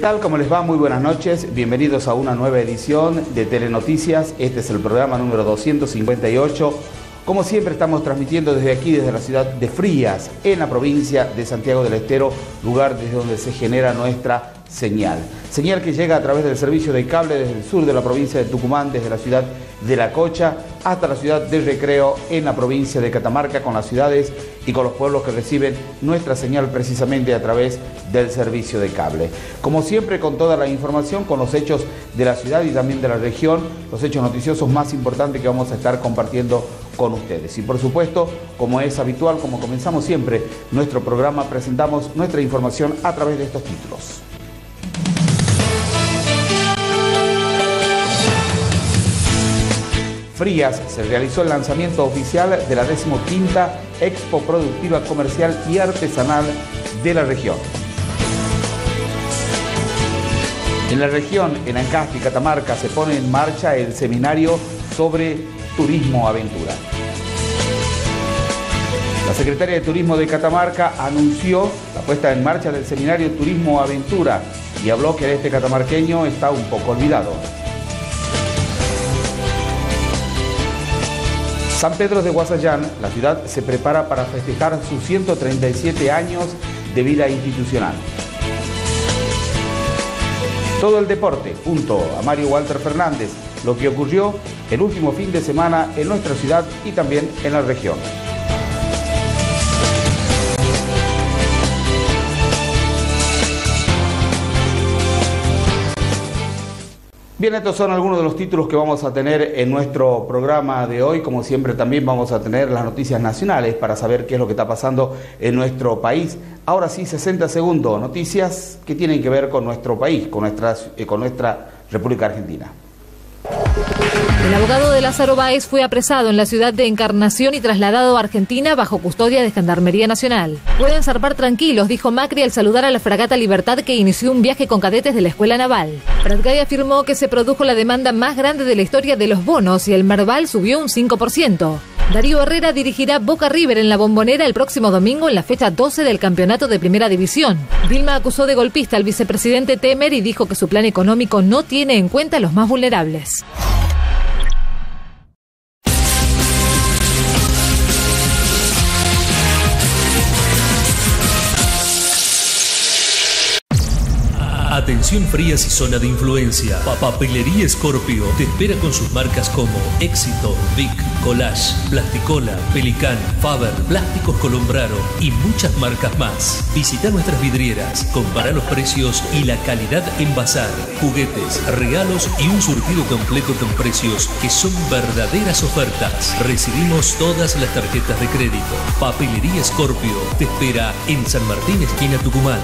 ¿Qué tal? ¿Cómo les va? Muy buenas noches. Bienvenidos a una nueva edición de Telenoticias. Este es el programa número 258. Como siempre estamos transmitiendo desde aquí, desde la ciudad de Frías, en la provincia de Santiago del Estero, lugar desde donde se genera nuestra señal. Señal que llega a través del servicio de cable desde el sur de la provincia de Tucumán, desde la ciudad de La Cocha hasta la ciudad de Recreo en la provincia de Catamarca, con las ciudades y con los pueblos que reciben nuestra señal precisamente a través del servicio de cable. Como siempre, con toda la información, con los hechos de la ciudad y también de la región, los hechos noticiosos más importantes que vamos a estar compartiendo con ustedes. Y por supuesto, como es habitual, como comenzamos siempre nuestro programa, presentamos nuestra información a través de estos títulos. Frías se realizó el lanzamiento oficial de la 15 Expo Productiva Comercial y Artesanal de la región. En la región, en Ancasti Catamarca, se pone en marcha el seminario sobre turismo aventura. La secretaria de Turismo de Catamarca anunció la puesta en marcha del seminario Turismo Aventura y habló que este catamarqueño está un poco olvidado. San Pedro de Guasayán, la ciudad se prepara para festejar sus 137 años de vida institucional. Todo el deporte, junto a Mario Walter Fernández, lo que ocurrió el último fin de semana en nuestra ciudad y también en la región. Bien, estos son algunos de los títulos que vamos a tener en nuestro programa de hoy. Como siempre, también vamos a tener las noticias nacionales para saber qué es lo que está pasando en nuestro país. Ahora sí, 60 segundos, noticias que tienen que ver con nuestro país, con nuestra, eh, con nuestra República Argentina. El abogado de Lázaro Báez fue apresado en la ciudad de Encarnación y trasladado a Argentina bajo custodia de Gendarmería Nacional. Pueden zarpar tranquilos, dijo Macri al saludar a la fragata Libertad que inició un viaje con cadetes de la Escuela Naval. Pratgay afirmó que se produjo la demanda más grande de la historia de los bonos y el Marval subió un 5%. Darío Herrera dirigirá Boca River en la bombonera el próximo domingo en la fecha 12 del campeonato de Primera División. Vilma acusó de golpista al vicepresidente Temer y dijo que su plan económico no tiene en cuenta a los más vulnerables. Atención frías y zona de influencia. Papelería Scorpio te espera con sus marcas como Éxito, Vic, Collage, Plasticola, Pelican, Faber, Plásticos Colombraro y muchas marcas más. Visita nuestras vidrieras, compara los precios y la calidad en bazar, juguetes, regalos y un surtido completo con precios que son verdaderas ofertas. Recibimos todas las tarjetas de crédito. Papelería Scorpio te espera en San Martín, esquina Tucumán.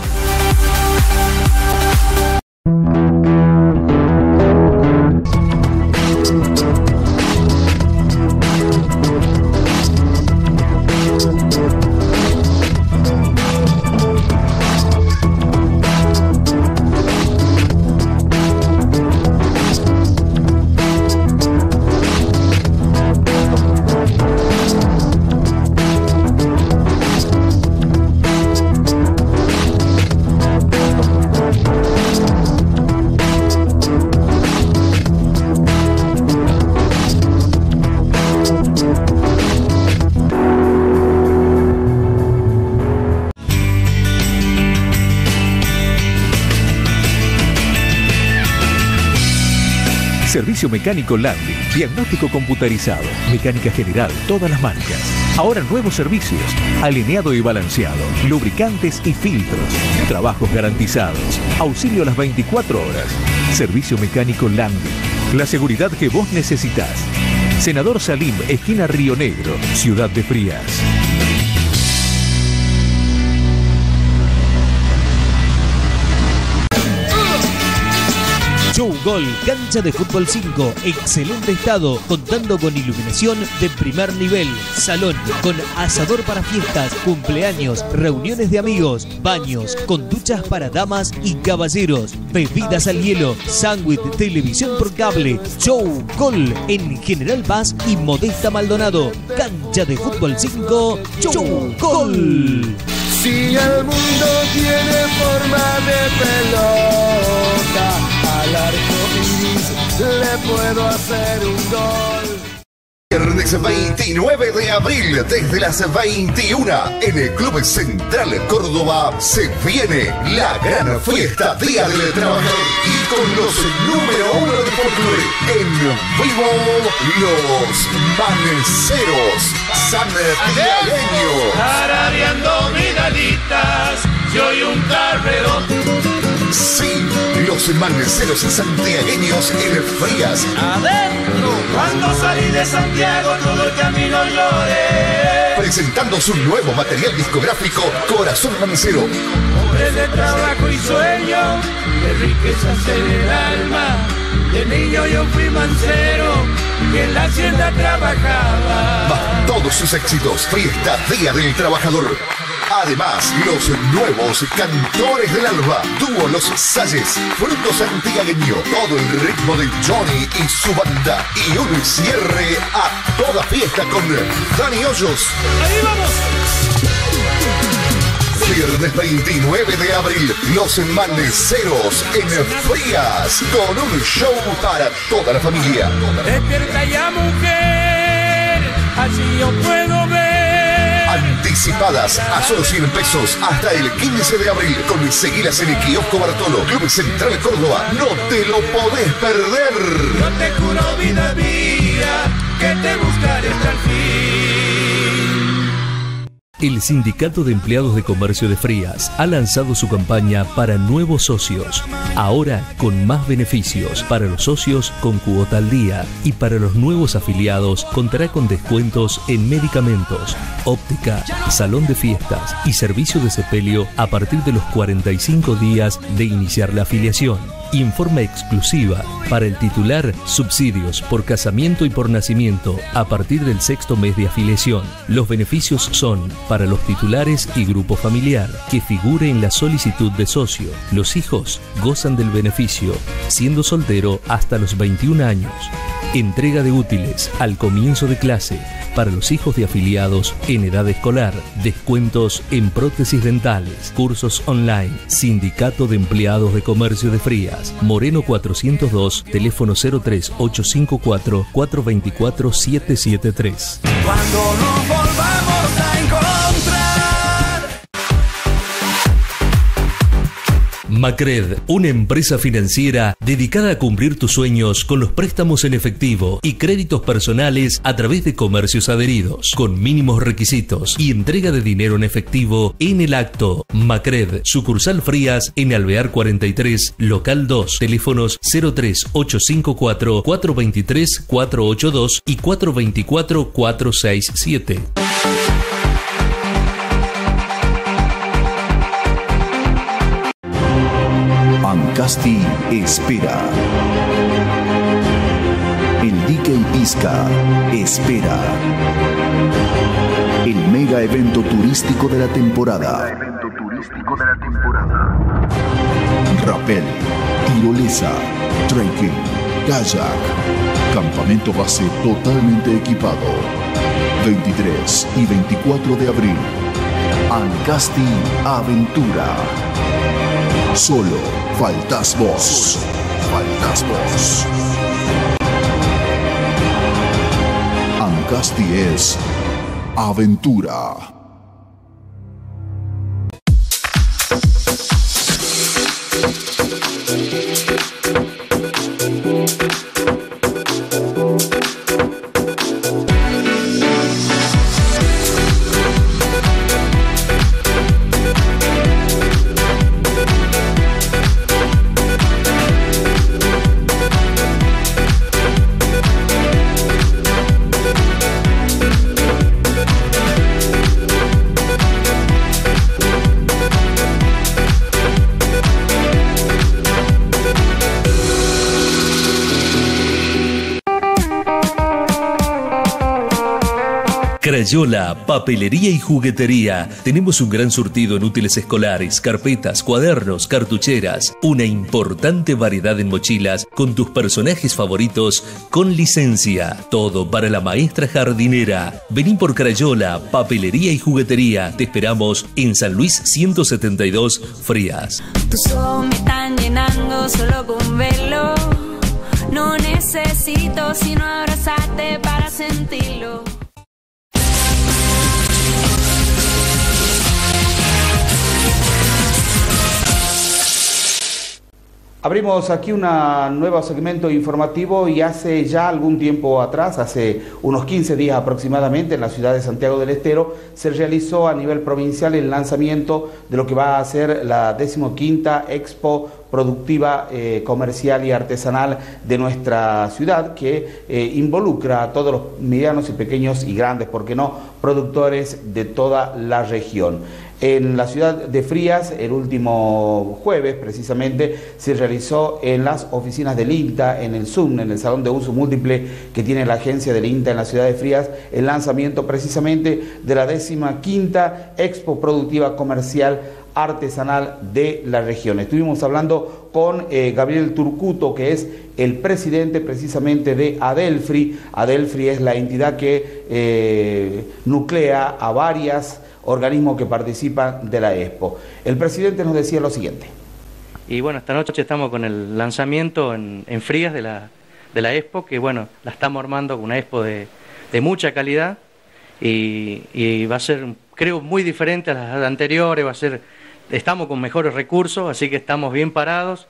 Servicio mecánico Landy, diagnóstico computarizado, mecánica general, todas las marcas. Ahora nuevos servicios, alineado y balanceado, lubricantes y filtros, trabajos garantizados, auxilio a las 24 horas. Servicio mecánico Landy, la seguridad que vos necesitas. Senador Salim, esquina Río Negro, Ciudad de Frías. Cancha de fútbol 5, excelente estado, contando con iluminación de primer nivel, salón con asador para fiestas, cumpleaños, reuniones de amigos, baños con duchas para damas y caballeros, bebidas al hielo, sándwich, televisión por cable, Show Gol en General Paz y Modesta Maldonado, cancha de fútbol 5, Show Gol. Si el mundo tiene forma de pelota, al arco iris le puedo hacer un gol. Viernes 29 de abril, desde las 21, en el Club Central Córdoba, se viene la gran fiesta Día del Trabajador y con los número uno de folclore en vivo, los Manceros Santiagueño. Tarareando vidalitas, soy un carrero. Sí, los manceros santiagueños en Frías. Adentro, cuando salí de Santiago todo el camino lloré. Presentando su nuevo material discográfico, Corazón Mancero. Hombre de trabajo y sueño, de riquezas en el alma. De niño yo fui mancero y en la hacienda trabajaba. Más todos sus éxitos, fiesta, Día del Trabajador. Además, los nuevos cantores del alba, dúo Los Salles, Fruto Santiagueño, todo el ritmo de Johnny y su banda. Y un cierre a toda fiesta con Dani Hoyos. ¡Ahí vamos! Viernes 29 de abril, Los Manceros en Frías, con un show para toda la familia. Despierta ya mujer, así yo puedo ver. Anticipadas a solo 100 pesos hasta el 15 de abril con Seguilas en el Kiosco Bartolo, Club Central Córdoba. No te lo podés perder. Yo te juro vida mía que te buscaré hasta el fin. El Sindicato de Empleados de Comercio de Frías ha lanzado su campaña para nuevos socios, ahora con más beneficios para los socios con cuota al día y para los nuevos afiliados contará con descuentos en medicamentos, óptica, salón de fiestas y servicio de sepelio a partir de los 45 días de iniciar la afiliación. Informa exclusiva para el titular subsidios por casamiento y por nacimiento a partir del sexto mes de afiliación. Los beneficios son para los titulares y grupo familiar que figure en la solicitud de socio. Los hijos gozan del beneficio siendo soltero hasta los 21 años. Entrega de útiles al comienzo de clase para los hijos de afiliados en edad escolar. Descuentos en prótesis dentales. Cursos online. Sindicato de Empleados de Comercio de Frías. Moreno 402, teléfono 03854 424 773. Cuando nos Macred, una empresa financiera dedicada a cumplir tus sueños con los préstamos en efectivo y créditos personales a través de comercios adheridos, con mínimos requisitos y entrega de dinero en efectivo en el acto. Macred, sucursal Frías en Alvear 43, local 2, teléfonos 03854 423 482 y 424 467. Ancasti espera. El Dique y Pizca espera. El mega evento turístico de la temporada. Rappel, tirolesa, trekking, kayak. Campamento base totalmente equipado. 23 y 24 de abril. Ancasti Aventura. Solo faltas vos. Faltas vos. Ancasti es aventura. Papelería y juguetería. Tenemos un gran surtido en útiles escolares, carpetas, cuadernos, cartucheras. Una importante variedad en mochilas con tus personajes favoritos con licencia. Todo para la maestra jardinera. Vení por Crayola, papelería y juguetería. Te esperamos en San Luis 172, Frías. Tus ojos me están llenando solo con. No necesito sino abrazarte para sentirlo. Abrimos aquí un nuevo segmento informativo y hace ya algún tiempo atrás, hace unos 15 días aproximadamente, en la ciudad de Santiago del Estero, se realizó a nivel provincial el lanzamiento de lo que va a ser la decimoquinta Expo productiva, eh, comercial y artesanal de nuestra ciudad, que eh, involucra a todos los medianos y pequeños y grandes, ¿por qué no?, productores de toda la región. En la ciudad de Frías, el último jueves precisamente, se realizó en las oficinas del INTA, en el ZUM, en el Salón de Uso Múltiple que tiene la agencia del INTA en la ciudad de Frías, el lanzamiento precisamente de la décima quinta Expo Productiva Comercial artesanal de la región. Estuvimos hablando con eh, Gabriel Turcuto, que es el presidente precisamente de Adelfri. Adelfri es la entidad que eh, nuclea a varias organismos que participan de la Expo. El presidente nos decía lo siguiente. Y bueno, esta noche estamos con el lanzamiento en, Frías de la, de la Expo, que bueno, la estamos armando con una Expo de, mucha calidad y, va a ser, creo, muy diferente a las anteriores, va a ser, estamos con mejores recursos, así que estamos bien parados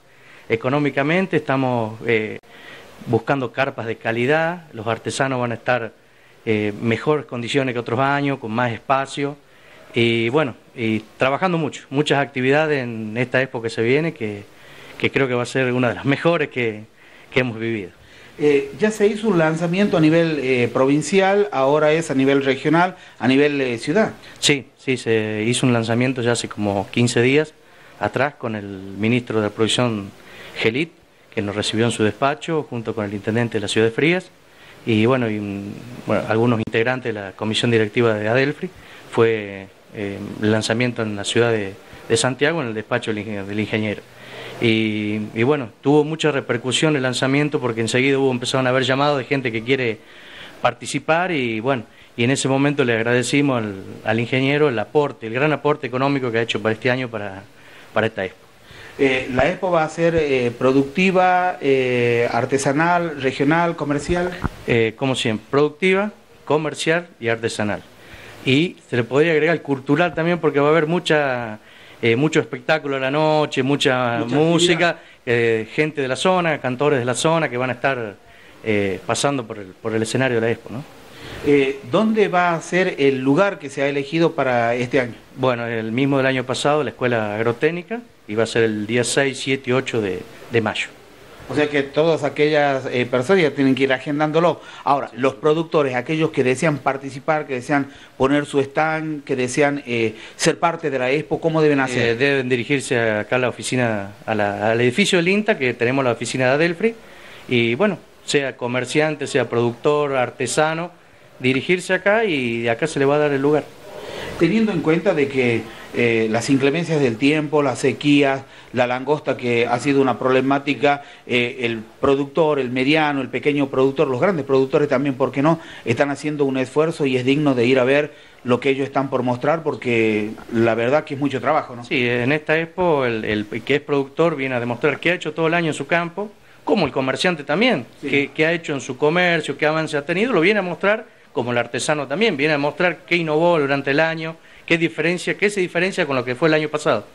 económicamente, estamos eh, buscando carpas de calidad, los artesanos van a estar en eh, mejores condiciones que otros años, con más espacio y bueno, y trabajando mucho, muchas actividades en esta época que se viene, que, creo que va a ser una de las mejores que, hemos vivido. Eh, ya se hizo un lanzamiento a nivel eh, provincial, ahora es a nivel regional, a nivel eh, ciudad. Sí, sí, se hizo un lanzamiento ya hace como 15 días atrás con el ministro de la Producción Gelit, que nos recibió en su despacho junto con el intendente de la ciudad de Frías y bueno, y, bueno algunos integrantes de la comisión directiva de Adelfri. Fue eh, lanzamiento en la ciudad de, Santiago, en el despacho del, ingeniero. Y, bueno, tuvo mucha repercusión el lanzamiento porque enseguida hubo, empezaron a haber llamados de gente que quiere participar y bueno, y en ese momento le agradecimos al, ingeniero el aporte, el gran aporte económico que ha hecho para este año para, para esta expo. Eh, ¿La expo va a ser eh, productiva, eh, artesanal, regional, comercial? como siempre, productiva, comercial y artesanal y se le podría agregar cultural también porque va a haber mucha eh, mucho espectáculo a la noche, mucha, música, eh, gente de la zona, cantores de la zona que van a estar eh, pasando por el, por el escenario de la Expo. ¿no? ¿Dónde va a ser el lugar que se ha elegido para este año? Bueno, el mismo del año pasado, la Escuela Agrotécnica, y va a ser el día 6, 7 y 8 de mayo. O sea que todas aquellas eh, personas ya tienen que ir agendándolo. Ahora, los productores, aquellos que desean participar, que desean poner su stand, que desean eh, ser parte de la expo, ¿cómo deben hacer? Eh, deben dirigirse acá a la oficina, al edificio del INTA, que tenemos la oficina de Adelfri, y bueno, sea comerciante, sea productor, artesano, dirigirse acá y acá se le va a dar el lugar. Teniendo en cuenta de que eh, las inclemencias del tiempo, las sequías, la langosta que ha sido una problemática, eh, el productor, el mediano, el pequeño productor, los grandes productores también, ¿por qué no? Están haciendo un esfuerzo y es digno de ir a ver lo que ellos están por mostrar porque la verdad que es mucho trabajo, ¿no? Sí, en esta expo el, que es productor viene a demostrar qué ha hecho todo el año en su campo, como el comerciante también, qué ha hecho en su comercio, qué avance ha tenido, lo viene a mostrar como el artesano también, viene a mostrar qué innovó durante el año, qué diferencia, qué se diferencia con lo que fue el año pasado.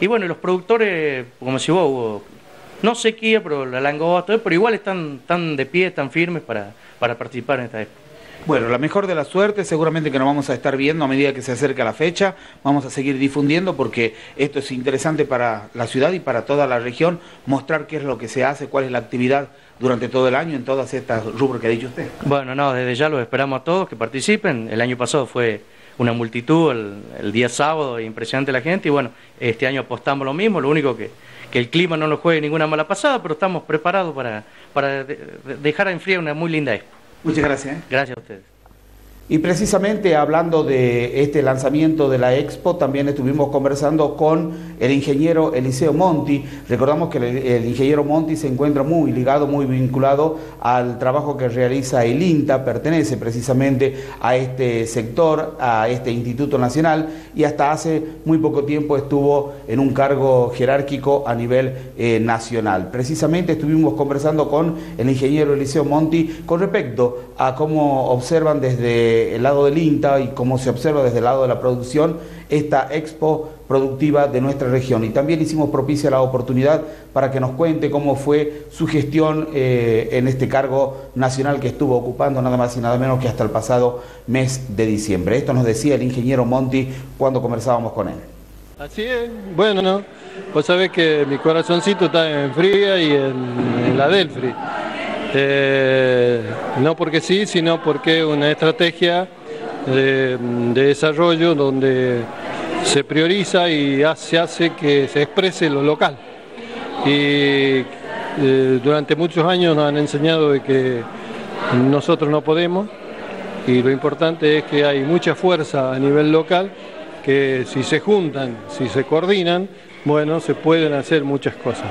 Y bueno, los productores, como si vos, no sequía, pero la langosta, pero igual están tan de pie, tan firmes para, para participar en esta época. Bueno, la mejor de la suerte, seguramente que nos vamos a estar viendo a medida que se acerca la fecha, vamos a seguir difundiendo porque esto es interesante para la ciudad y para toda la región, mostrar qué es lo que se hace, cuál es la actividad durante todo el año en todas estas rubros que ha dicho usted. Bueno, no, desde ya los esperamos a todos que participen, el año pasado fue una multitud el, día sábado, impresionante la gente, y bueno, este año apostamos lo mismo, lo único que, que el clima no nos juegue ninguna mala pasada, pero estamos preparados para, para dejar a enfriar una muy linda expo. Muchas gracias. ¿eh? Gracias a ustedes. Y precisamente hablando de este lanzamiento de la Expo, también estuvimos conversando con el ingeniero Eliseo Monti. Recordamos que el, ingeniero Monti se encuentra muy ligado, muy vinculado al trabajo que realiza el INTA, pertenece precisamente a este sector, a este Instituto Nacional, y hasta hace muy poco tiempo estuvo en un cargo jerárquico a nivel eh, nacional. Precisamente estuvimos conversando con el ingeniero Eliseo Monti con respecto a cómo observan desde el lado del INTA y cómo se observa desde el lado de la producción esta expo productiva de nuestra región. Y también hicimos propicia la oportunidad para que nos cuente cómo fue su gestión eh, en este cargo nacional que estuvo ocupando nada más y nada menos que hasta el pasado mes de diciembre. Esto nos decía el ingeniero Monti cuando conversábamos con él. Así es, bueno, ¿no? Vos sabés que mi corazoncito está en Fría y en, en la Delfri. Eh, no porque sí, sino porque una estrategia de, de desarrollo donde se prioriza y se hace que se exprese lo local. Y eh, durante muchos años nos han enseñado de que nosotros no podemos y lo importante es que hay mucha fuerza a nivel local que si se juntan, si se coordinan, bueno, se pueden hacer muchas cosas.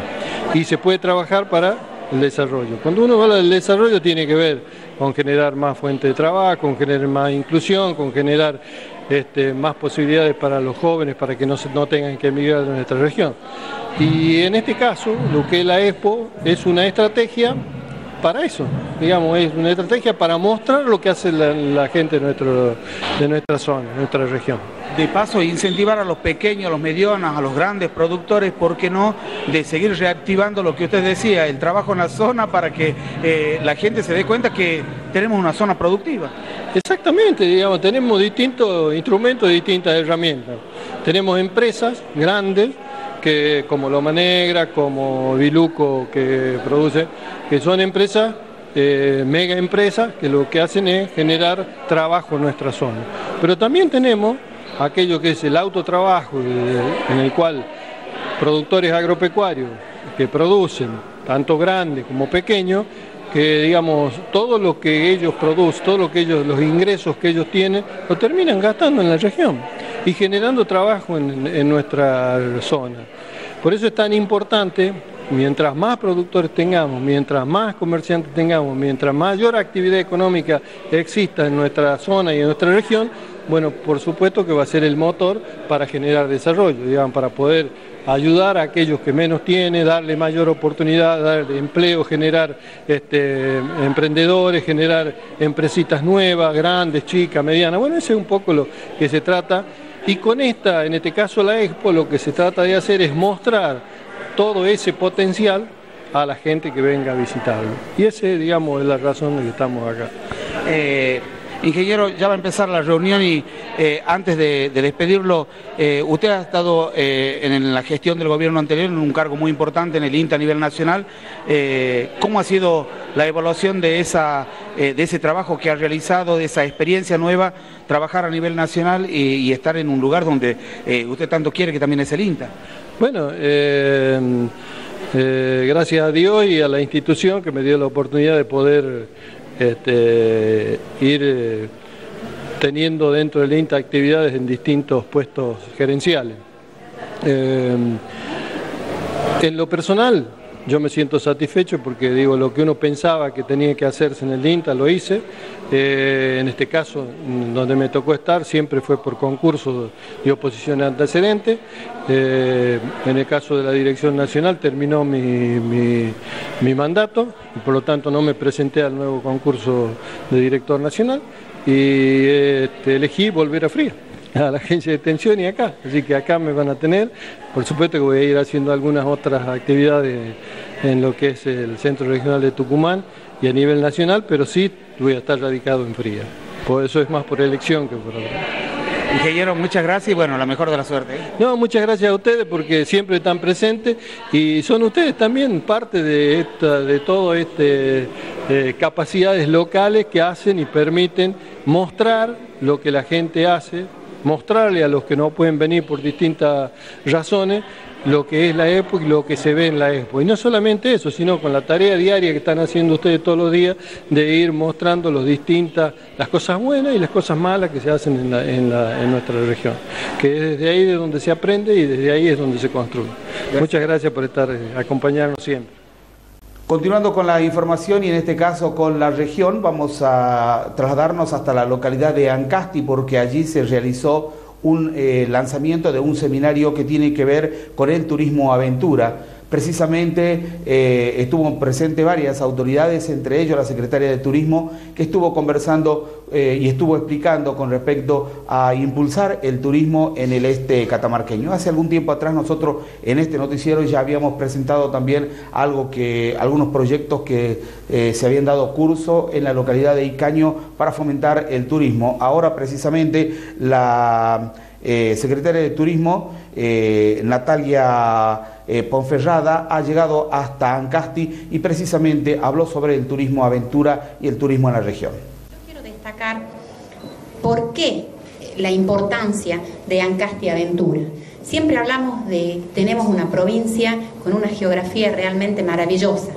Y se puede trabajar para el desarrollo. Cuando uno habla del desarrollo tiene que ver con generar más fuentes de trabajo, con generar más inclusión, con generar este, más posibilidades para los jóvenes para que no, no tengan que emigrar de nuestra región. Y en este caso, lo que es la Expo es una estrategia para eso, digamos, es una estrategia para mostrar lo que hace la, la gente de, nuestro, de nuestra zona, de nuestra región. De paso, incentivar a los pequeños, a los medianos, a los grandes productores, ¿por qué no? De seguir reactivando lo que usted decía, el trabajo en la zona para que eh, la gente se dé cuenta que tenemos una zona productiva. Exactamente, digamos, tenemos distintos instrumentos, distintas herramientas. Tenemos empresas grandes, que como Loma Negra, como Biluco que produce, que son empresas, eh, mega empresas, que lo que hacen es generar trabajo en nuestra zona. Pero también tenemos aquello que es el autotrabajo, eh, en el cual productores agropecuarios que producen, tanto grandes como pequeños, que digamos todo lo que ellos producen, todo lo que ellos, los ingresos que ellos tienen, lo terminan gastando en la región y generando trabajo en, en nuestra zona. Por eso es tan importante, mientras más productores tengamos, mientras más comerciantes tengamos, mientras mayor actividad económica exista en nuestra zona y en nuestra región, bueno, por supuesto que va a ser el motor para generar desarrollo, digamos, para poder ayudar a aquellos que menos tienen, darle mayor oportunidad, darle empleo, generar este, emprendedores, generar empresitas nuevas, grandes, chicas, medianas. Bueno, ese es un poco lo que se trata. Y con esta, en este caso la Expo, lo que se trata de hacer es mostrar todo ese potencial a la gente que venga a visitarlo. Y ese, digamos, es la razón de que estamos acá. Eh... Ingeniero, ya va a empezar la reunión y eh, antes de, de despedirlo, eh, usted ha estado en la gestión del gobierno anterior en un cargo muy importante en el INTA a nivel nacional. ¿Cómo ha sido la evaluación de, esa, de ese trabajo que ha realizado, de esa experiencia nueva, trabajar a nivel nacional y estar en un lugar donde usted tanto quiere que también es el INTA? Bueno, gracias a Dios y a la institución que me dio la oportunidad de poder este, ir eh, teniendo dentro del INTA actividades en distintos puestos gerenciales. Eh, en lo personal, yo me siento satisfecho porque digo lo que uno pensaba que tenía que hacerse en el INTA lo hice. Eh, en este caso, donde me tocó estar, siempre fue por concurso de oposición antecedente. Eh, en el caso de la Dirección Nacional terminó mi, mi, mi, mandato y por lo tanto no me presenté al nuevo concurso de director nacional y este, elegí volver a Fría a la agencia de detención y acá. Así que acá me van a tener. Por supuesto que voy a ir haciendo algunas otras actividades en lo que es el Centro Regional de Tucumán y a nivel nacional, pero sí voy a estar radicado en Fría. Por eso es más por elección que por otra. Ingeniero, muchas gracias y bueno, la mejor de la suerte. No, muchas gracias a ustedes porque siempre están presentes y son ustedes también parte de esta, de todo este eh, capacidades locales que hacen y permiten mostrar lo que la gente hace, mostrarle a los que no pueden venir por distintas razones lo que es la Expo y lo que se ve en la Expo. Y no solamente eso, sino con la tarea diaria que están haciendo ustedes todos los días de ir mostrando los distintas, las cosas buenas y las cosas malas que se hacen en, la- en la- en nuestra región. Que es desde ahí de donde se aprende y desde ahí es donde se construye. Muchas gracias por estar, eh, acompañarnos siempre. Continuando con la información y en este caso con la región, vamos a trasladarnos hasta la localidad de Ancasti porque allí se realizó un eh, lanzamiento de un seminario que tiene que ver con el turismo aventura. Precisamente eh, estuvo presente varias autoridades, entre ellos la secretaria de Turismo, que estuvo conversando eh, y estuvo explicando con respecto a impulsar el turismo en el este catamarqueño. Hace algún tiempo atrás nosotros en este noticiero ya habíamos presentado también algo que, algunos proyectos que eh, se habían dado curso en la localidad de Icaño para fomentar el turismo. Ahora precisamente la secretaria de Turismo, Natalia eh, Ponferrada, ha llegado hasta Ancasti y precisamente habló sobre el turismo aventura y el turismo en la región. Quiero destacar por qué la importancia de Ancasti Aventura. Siempre hablamos de, tenemos una provincia con una geografía realmente maravillosa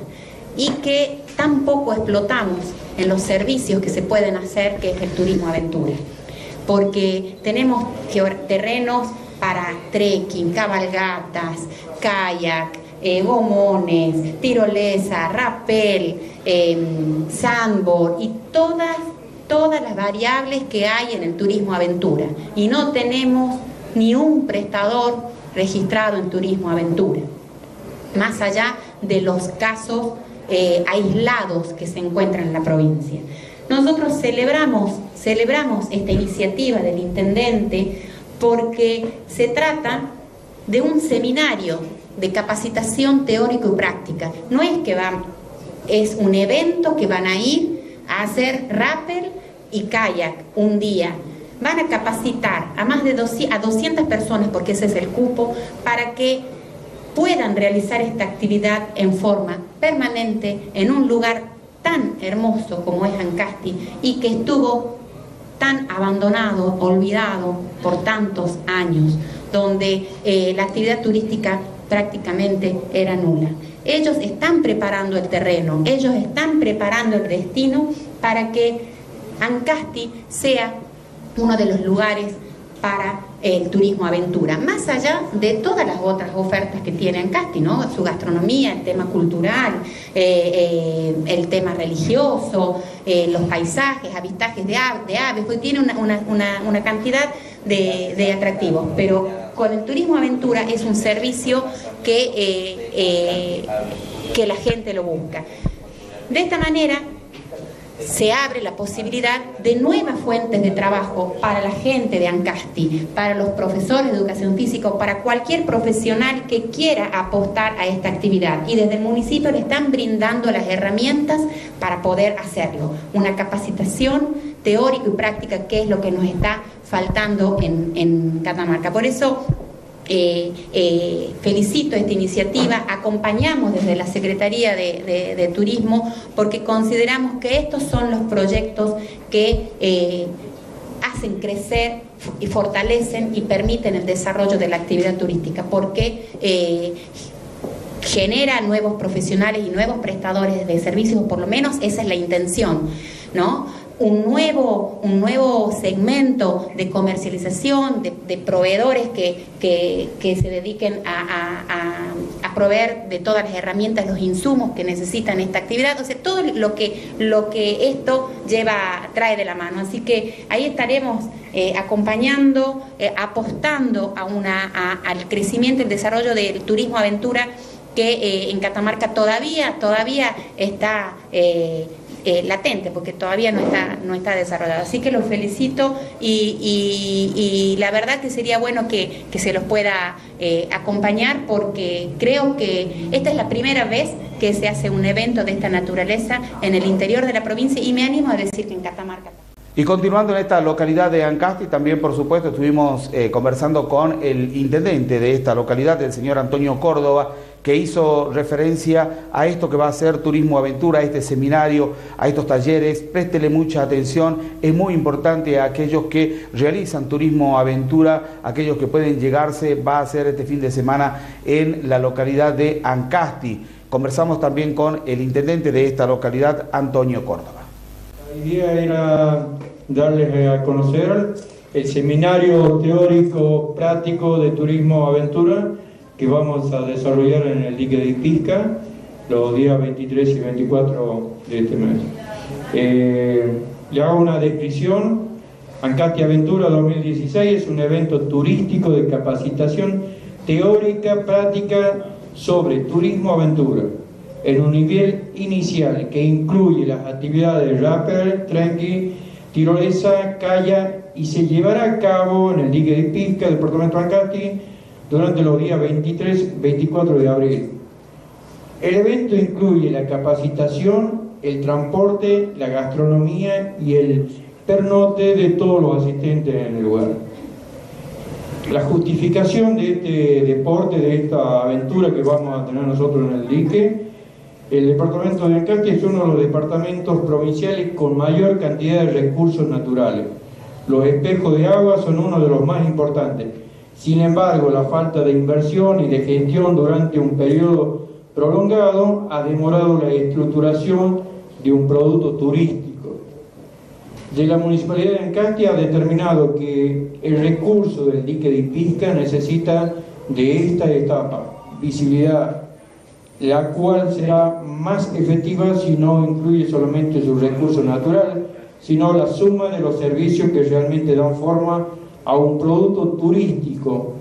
y que tan poco explotamos en los servicios que se pueden hacer, que es el turismo aventura. Porque tenemos terrenos para trekking, cabalgatas, kayak, eh, gomones, tirolesa, rappel, em, sandboard y todas, todas las variables que hay en el turismo aventura. Y no tenemos ni un prestador registrado en turismo aventura, más allá de los casos eh, aislados que se encuentran en la provincia. Nosotros celebramos, celebramos esta iniciativa del intendente porque se trata de un seminario de capacitación teórico y práctica. No es que van, es un evento que van a ir a hacer rappel y kayak un día. Van a capacitar a más de 200, a 200 personas, porque ese es el cupo, para que puedan realizar esta actividad en forma permanente en un lugar tan hermoso como es Ancasti y que estuvo tan abandonado, olvidado por tantos años, donde eh, la actividad turística prácticamente era nula. Ellos están preparando el terreno, ellos están preparando el destino para que Ancasti sea uno de los lugares para el turismo aventura, más allá de todas las otras ofertas que tiene Ancasti, ¿no? Su gastronomía, el tema cultural, eh, eh, el tema religioso, eh, los paisajes, avistajes de, ave- de aves, pues tiene una, una- una- una cantidad de, de atractivos, pero con el turismo aventura es un servicio que, que la gente lo busca. De esta manera se abre la posibilidad de nuevas fuentes de trabajo para la gente de Ancasti, para los profesores de educación física, para cualquier profesional que quiera apostar a esta actividad. Y desde el municipio le están brindando las herramientas para poder hacerlo. Una capacitación teórica y práctica, que es lo que nos está faltando en, en Catamarca. Por eso eh, eh, felicito esta iniciativa, acompañamos desde la Secretaría de, Turismo porque consideramos que estos son los proyectos que eh, hacen crecer y fortalecen y permiten el desarrollo de la actividad turística, porque genera nuevos profesionales y nuevos prestadores de servicios, por lo menos esa es la intención, ¿no? Un nuevo, un nuevo segmento de comercialización, de, proveedores que, que- que se dediquen a, a- a- proveer de todas las herramientas, los insumos que necesitan esta actividad, o sea, todo lo que, lo que esto lleva, trae de la mano. Así que ahí estaremos eh, acompañando, eh, apostando a una, al crecimiento el desarrollo del turismo aventura que eh, en Catamarca todavía, todavía está eh, latente, porque todavía no está, no está desarrollado. Así que los felicito y, la verdad que sería bueno que, que se los pueda eh, acompañar, porque creo que esta es la primera vez que se hace un evento de esta naturaleza en el interior de la provincia y me animo a decir que en Catamarca. Y continuando en esta localidad de Ancasti, también por supuesto estuvimos eh, conversando con el intendente de esta localidad, el señor Antonio Córdoba, que hizo referencia a esto que va a ser Turismo Aventura, a este seminario, a estos talleres. Préstele mucha atención, es muy importante a aquellos que realizan Turismo Aventura, aquellos que pueden llegarse, va a ser este fin de semana en la localidad de Ancasti. Conversamos también con el intendente de esta localidad, Antonio Córdoba. La idea era darles a conocer el seminario teórico práctico de turismo aventura que vamos a desarrollar en el dique de Ipisca los días 23 y 24 de este mes. Eh, le hago una descripción. Ancasti Aventura 2016 es un evento turístico de capacitación teórica práctica sobre turismo aventura en un nivel inicial que incluye las actividades de rapper, trenqui, tirolesa, calla y se llevará a cabo en el dique de Pisca, departamento de Ancasti, durante los días 23-24 de abril. El evento incluye la capacitación, el transporte, la gastronomía y el pernote de todos los asistentes en el lugar. La justificación de este deporte, de esta aventura que vamos a tener nosotros en el dique, el departamento de Ancasti es uno de los departamentos provinciales con mayor cantidad de recursos naturales. Los espejos de agua son uno de los más importantes. Sin embargo, la falta de inversión y de gestión durante un periodo prolongado ha demorado la estructuración de un producto turístico. De la Municipalidad de Ancasti ha determinado que el recurso del dique de Ipisca necesita de esta etapa, visibilidad, la cual será más efectiva si no incluye solamente su recurso natural, sino la suma de los servicios que realmente dan forma a un producto turístico.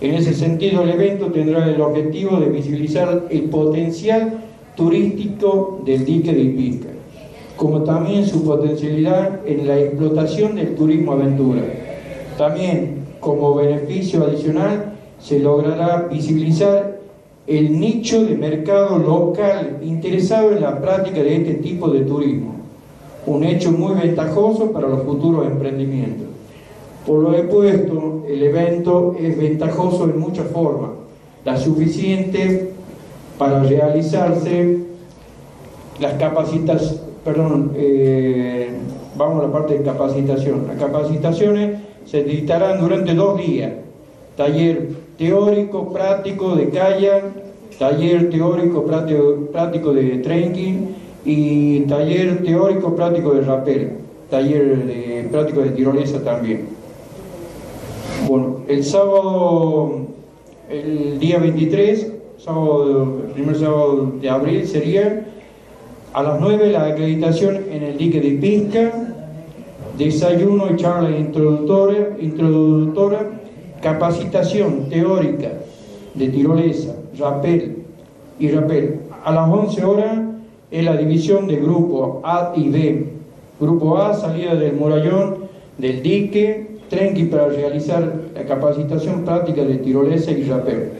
En ese sentido, el evento tendrá el objetivo de visibilizar el potencial turístico del dique de Ipisca como también su potencialidad en la explotación del turismo aventura. También, como beneficio adicional, se logrará visibilizar el nicho de mercado local interesado en la práctica de este tipo de turismo, un hecho muy ventajoso para los futuros emprendimientos. Por lo expuesto, el evento es ventajoso en muchas formas, la suficiente para realizarse las capacitaciones perdón, eh, vamos a la parte de capacitación. Las capacitaciones se dictarán durante dos días. Taller teórico, práctico de kayak, taller teórico, práctico, de trekking y taller teórico, práctico de rappel, taller de, práctico de tirolesa también. Bueno, el sábado, el día 23, sábado, el primer sábado de abril sería a las 9 la acreditación en el dique de Pisca, desayuno y charla introductora, introductora capacitación teórica de tirolesa, rapel y rapel. A las 11 horas es la división de grupo A y B. Grupo A, salida del murallón del dique, trenqui para realizar la capacitación práctica de tirolesa y rapel.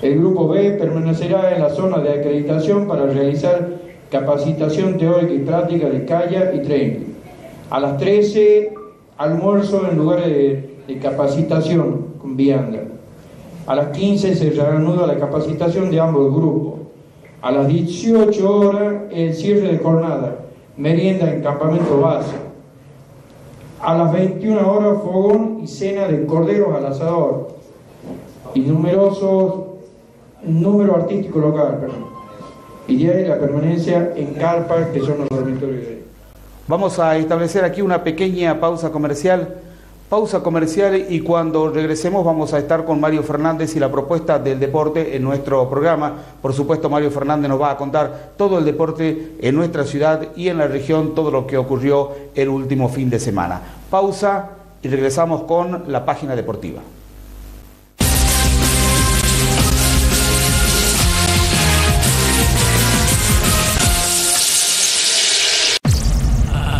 El grupo B permanecerá en la zona de acreditación para realizar capacitación teórica y práctica de calla y tren. A las 13, almuerzo en lugar de, capacitación con vianda. A las 15 se reanuda la capacitación de ambos grupos. A las 18 horas el cierre de jornada, merienda en campamento base. A las 21 horas fogón y cena de corderos al asador. Y numerosos, número artístico local, perdón y de la permanencia en carpas que son los dormitorios de Vamos a establecer aquí una pequeña pausa comercial. Pausa comercial y cuando regresemos vamos a estar con Mario Fernández y la propuesta del deporte en nuestro programa. Por supuesto, Mario Fernández nos va a contar todo el deporte en nuestra ciudad y en la región, todo lo que ocurrió el último fin de semana. Pausa y regresamos con la página deportiva.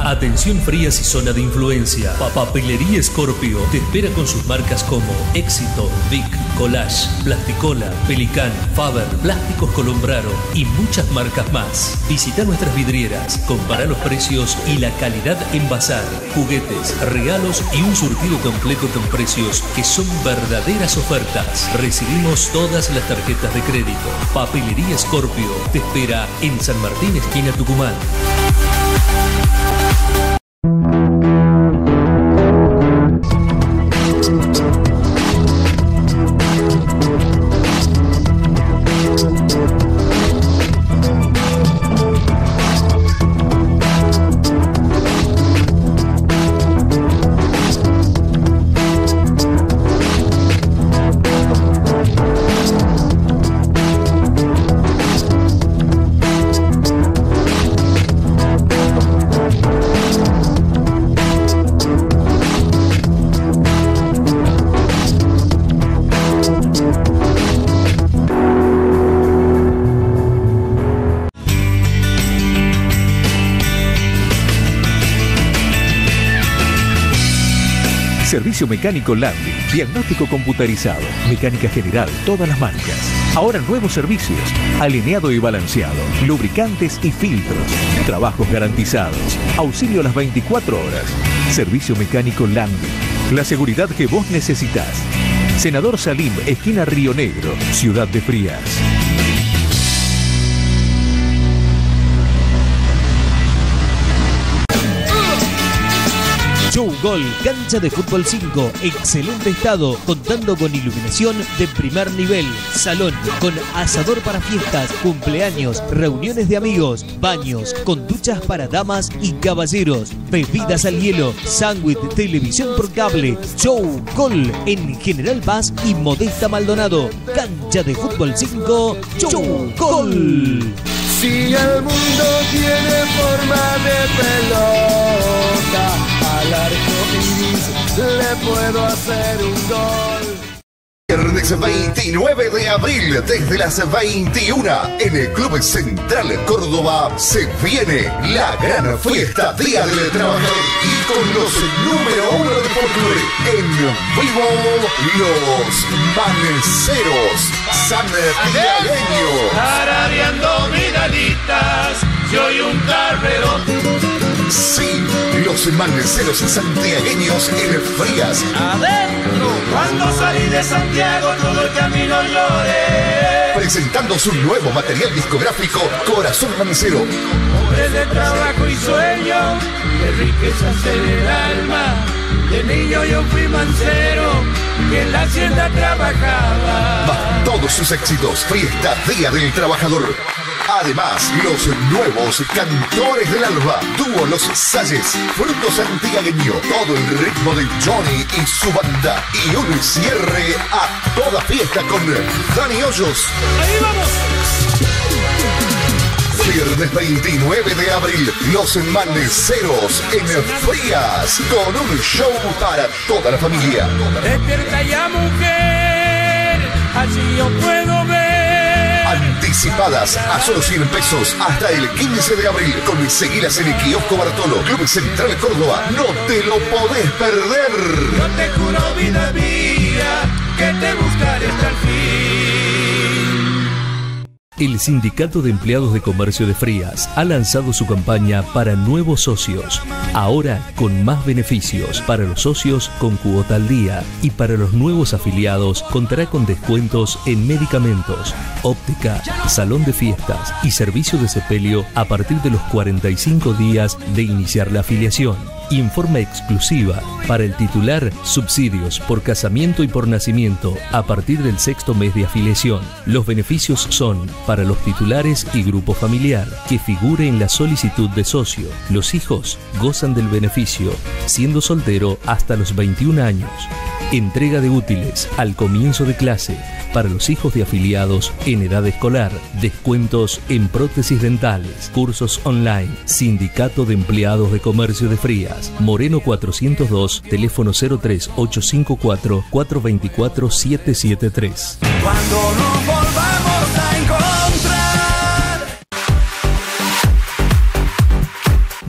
Atención Frías y zona de influencia. Papelería Scorpio te espera con sus marcas como Éxito, Vic, Collage, Plasticola, Pelican, Faber, Plásticos Colombraro y muchas marcas más. Visita nuestras vidrieras, compara los precios y la calidad en bazar, juguetes, regalos y un surtido completo con precios que son verdaderas ofertas. Recibimos todas las tarjetas de crédito. Papelería Scorpio te espera en San Martín, esquina Tucumán. you. Servicio mecánico Landi, diagnóstico computarizado, mecánica general, todas las marcas. Ahora nuevos servicios, alineado y balanceado, lubricantes y filtros, trabajos garantizados, auxilio a las 24 horas. Servicio mecánico Landi, la seguridad que vos necesitas. Senador Salim, esquina Río Negro, Ciudad de Frías. Gol, cancha de fútbol 5, excelente estado, contando con iluminación de primer nivel, salón con asador para fiestas, cumpleaños, reuniones de amigos, baños, con duchas para damas y caballeros, bebidas al hielo, sándwich, televisión por cable, Show Gol en General Paz y Modesta Maldonado, cancha de fútbol 5, Show Gol. Si el mundo tiene forma de pelota, al arco iris le puedo hacer un gol. Viernes 29 de abril, desde las 21, en el Club Central Córdoba, se viene la gran fiesta Día del Trabajador. Y con los número uno de folclore, en vivo, los Manceros Santiagueños. Tarareando vidalitas, soy un carrero. Sí, los manceros santiagueños en Frías. Adentro, cuando salí de Santiago, todo el camino lloré. Presentando su nuevo material discográfico, Corazón Mancero. Hombre de trabajo y sueño, de riquezas en el alma. De niño yo fui mancero, y en la hacienda trabajaba. Más todos sus éxitos, Fiesta Día del Trabajador. Además, los nuevos cantores del alba, dúo Los Salles, Fruto Santiagueño, todo el ritmo de Johnny y su banda. Y un cierre a toda fiesta con Dani Hoyos. ¡Ahí vamos! Viernes 29 de abril, Los Maneceros en Frías, con un show para toda la familia. Despierta ya mujer, así yo puedo ver. Anticipadas a solo 100 pesos hasta el 15 de abril con Seguilas en el Kiosco Bartolo, Club Central Córdoba. No te lo podés perder. Yo te juro, vida mía, que te buscaré hasta el fin. El Sindicato de Empleados de Comercio de Frías ha lanzado su campaña para nuevos socios. Ahora con más beneficios para los socios con cuota al día y para los nuevos afiliados contará con descuentos en medicamentos, óptica, salón de fiestas y servicio de sepelio a partir de los 45 días de iniciar la afiliación. Informa exclusiva para el titular subsidios por casamiento y por nacimiento a partir del sexto mes de afiliación. Los beneficios son para los titulares y grupo familiar que figure en la solicitud de socio. Los hijos gozan del beneficio siendo soltero hasta los 21 años. Entrega de útiles al comienzo de clase para los hijos de afiliados en edad escolar. Descuentos en prótesis dentales. Cursos online. Sindicato de Empleados de Comercio de Frías. Moreno 402, teléfono 03854 424 773. Cuando nos volvamos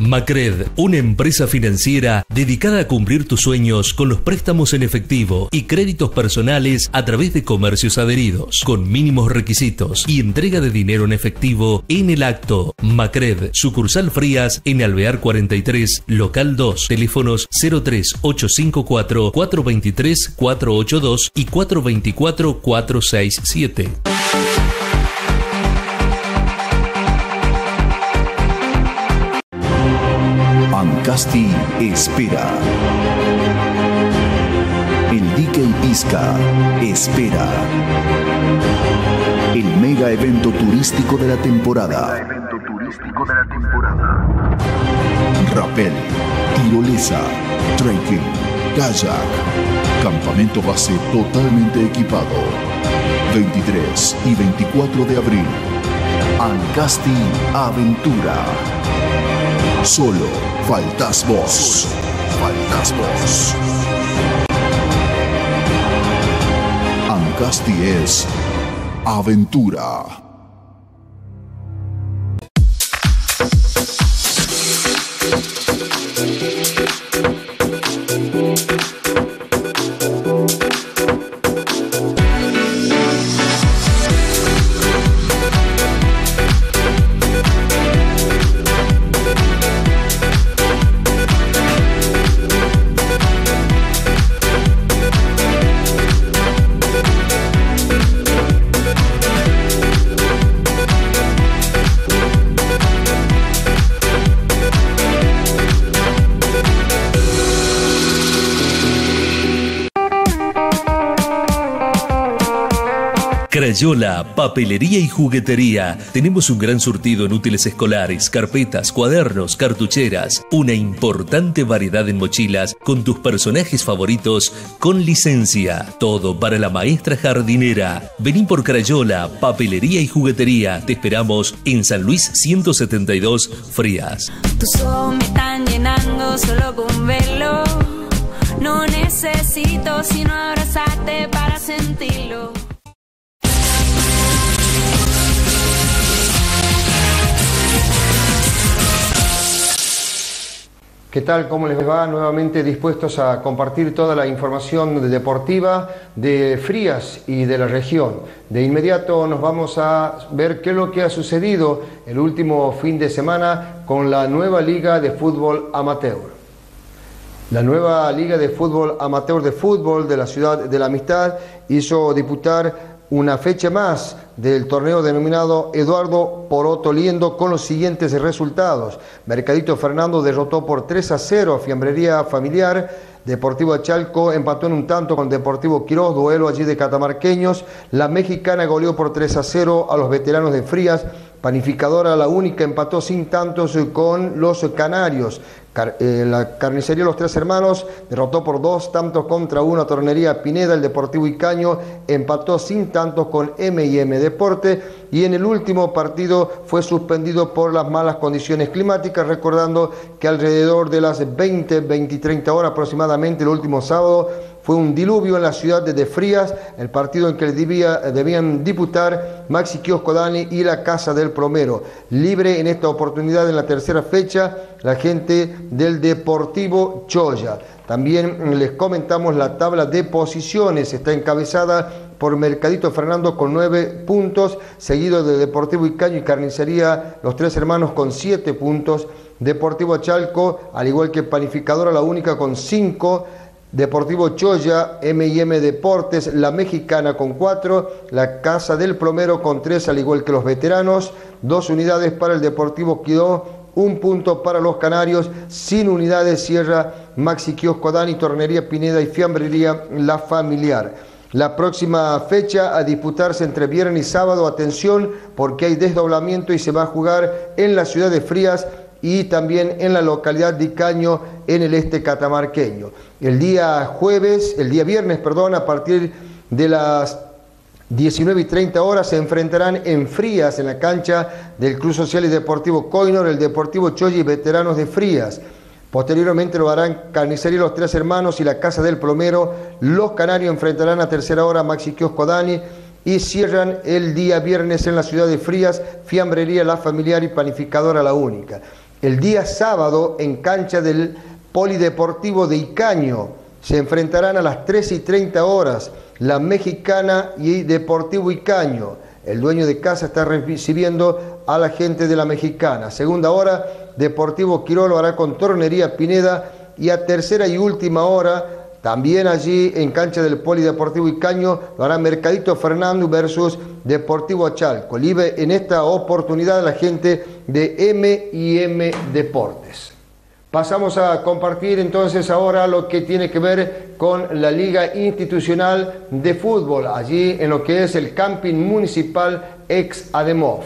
Macred, una empresa financiera dedicada a cumplir tus sueños con los préstamos en efectivo y créditos personales a través de comercios adheridos, con mínimos requisitos y entrega de dinero en efectivo en el acto. Macred, sucursal Frías en Alvear 43, local 2, teléfonos 03854 423 482 y 424 467. Ancasti espera. El dique y Pisca espera. El mega evento turístico de la temporada. Rappel, tirolesa, trekking, kayak. Campamento base totalmente equipado. 23 y 24 de abril. Ancasti Aventura. Solo faltas vos. Faltas vos. Ancasti es aventura. Crayola, papelería y juguetería. Tenemos un gran surtido en útiles escolares, carpetas, cuadernos, cartucheras. Una importante variedad en mochilas con tus personajes favoritos con licencia. Todo para la maestra jardinera. Vení por Crayola, papelería y juguetería. Te esperamos en San Luis 172, Frías. Tus ojos me están llenando solo con verlo. No necesito sino abrazarte para sentirlo. ¿Qué tal? ¿Cómo les va? Nuevamente dispuestos a compartir toda la información deportiva de Frías y de la región. De inmediato nos vamos a ver qué es lo que ha sucedido el último fin de semana con la nueva Liga de Fútbol Amateur. La nueva Liga de Fútbol Amateur de Fútbol de la Ciudad de la Amistad hizo disputar una fecha más del torneo denominado Eduardo Poroto Liendo con los siguientes resultados. Mercadito Fernando derrotó por 3 a 0 a Fiambrería Familiar. Deportivo Achalco empató en un tanto con Deportivo Quiroz, duelo allí de catamarqueños. La mexicana goleó por 3 a 0 a los veteranos de Frías. Panificadora La Única empató sin tantos con los canarios. Eh, la carnicería Los Tres Hermanos derrotó por dos tantos contra uno a Tornería Pineda. El Deportivo Icaño empató sin tantos con M&M Deporte. Y en el último partido fue suspendido por las malas condiciones climáticas, recordando que alrededor de las 20, 20 y 30 horas aproximadamente el último sábado fue un diluvio en la ciudad de Frías, el partido en que debía- debían disputar Maxi Kiosco Dani y la Casa del Promero. Libre en esta oportunidad en la tercera fecha la gente del Deportivo Choya. También les comentamos la tabla de posiciones, está encabezada por Mercadito Fernando con nueve puntos, seguido de Deportivo Icaño y Carnicería Los Tres Hermanos con siete puntos, Deportivo Chalco, al igual que Panificadora La Única con cinco, Deportivo Choya, M&M Deportes, La Mexicana con cuatro, la Casa del Plomero con tres, al igual que los veteranos, dos unidades para el Deportivo Quidó, un punto para los Canarios, sin unidades cierra Maxi Kiosco Dani, Tornería Pineda y Fiambrería La Familiar. La próxima fecha a disputarse entre viernes y sábado, atención, porque hay desdoblamiento y se va a jugar en la ciudad de Frías y también en la localidad de Icaño, en el este catamarqueño. El día jueves, el día viernes, perdón, a partir de las 19 y 30 horas se enfrentarán en Frías, en la cancha del Club Social y Deportivo Coinor, el Deportivo Choya y Veteranos de Frías. Posteriormente lo harán Carnicería Los Tres Hermanos y la Casa del Plomero. Los Canarios enfrentarán a tercera hora Maxi Kiosco Dani y cierran el día viernes en la ciudad de Frías, Fiambrería La Familiar y Panificadora La Única. El día sábado en cancha del Polideportivo de Icaño se enfrentarán a las 3 y 30 horas la Mexicana y Deportivo Icaño. El dueño de casa está recibiendo a la gente de la Mexicana. Segunda hora, Deportivo Quirolo hará con Tornería Pineda y a tercera y última hora, también allí en cancha del Polideportivo Icaño, lo hará Mercadito Fernando versus Deportivo Chalco. Libre en esta oportunidad la gente de M&M Deportes. Pasamos a compartir entonces ahora lo que tiene que ver con la Liga Institucional de Fútbol, allí en lo que es el Camping Municipal ex Ademov.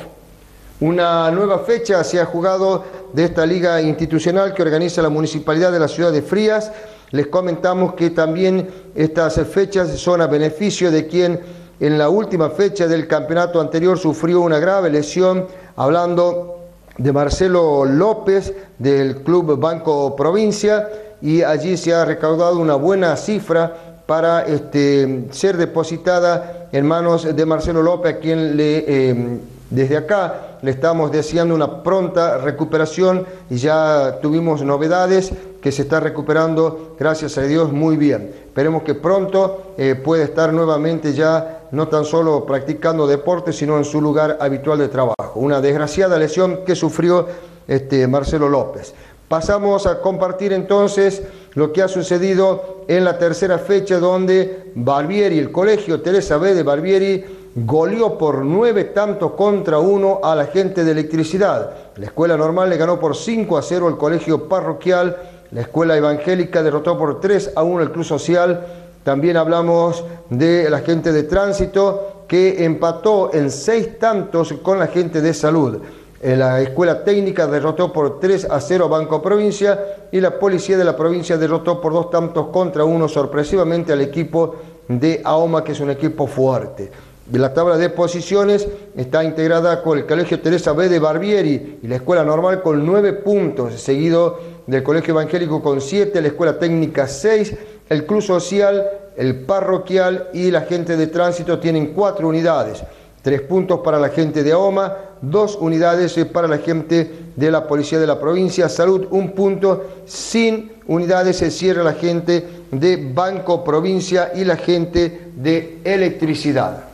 Una nueva fecha se ha jugado de esta liga institucional que organiza la Municipalidad de la Ciudad de Frías. Les comentamos que también estas fechas son a beneficio de quien en la última fecha del campeonato anterior sufrió una grave lesión, hablando de Marcelo López del Club Banco Provincia y allí se ha recaudado una buena cifra para este, ser depositada en manos de Marcelo López, a quien le, eh, desde acá le estamos deseando una pronta recuperación y ya tuvimos novedades que se está recuperando, gracias a Dios, muy bien. Esperemos que pronto eh, pueda estar nuevamente ya no tan solo practicando deporte, sino en su lugar habitual de trabajo. Una desgraciada lesión que sufrió este, Marcelo López. Pasamos a compartir entonces lo que ha sucedido en la tercera fecha donde Barbieri, el colegio Teresa B de Barbieri, goleó por nueve tantos contra uno a la gente de electricidad. La escuela normal le ganó por 5 a 0 al colegio parroquial. La escuela evangélica derrotó por 3 a 1 al club social también hablamos de la gente de tránsito que empató en seis tantos con la gente de salud. La escuela técnica derrotó por 3 a 0 a Banco Provincia y la policía de la provincia derrotó por dos tantos contra uno sorpresivamente al equipo de AOMA, que es un equipo fuerte. La tabla de posiciones está integrada con el Colegio Teresa B de Barbieri y la Escuela Normal con 9 puntos, seguido del Colegio Evangélico con 7, la Escuela Técnica 6, el Club Social, el Parroquial y la gente de tránsito tienen cuatro unidades. Tres puntos para la gente de AOMA, dos unidades para la gente de la Policía de la Provincia, Salud un punto, sin unidades se cierra la gente de Banco Provincia y la gente de Electricidad.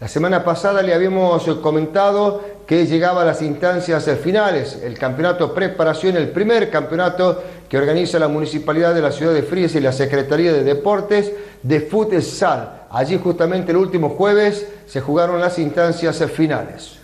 La semana pasada le habíamos comentado que llegaba a las instancias finales, el campeonato preparación, el primer campeonato que organiza la Municipalidad de la Ciudad de Frías y la Secretaría de Deportes de futsal. Allí justamente el último jueves se jugaron las instancias finales.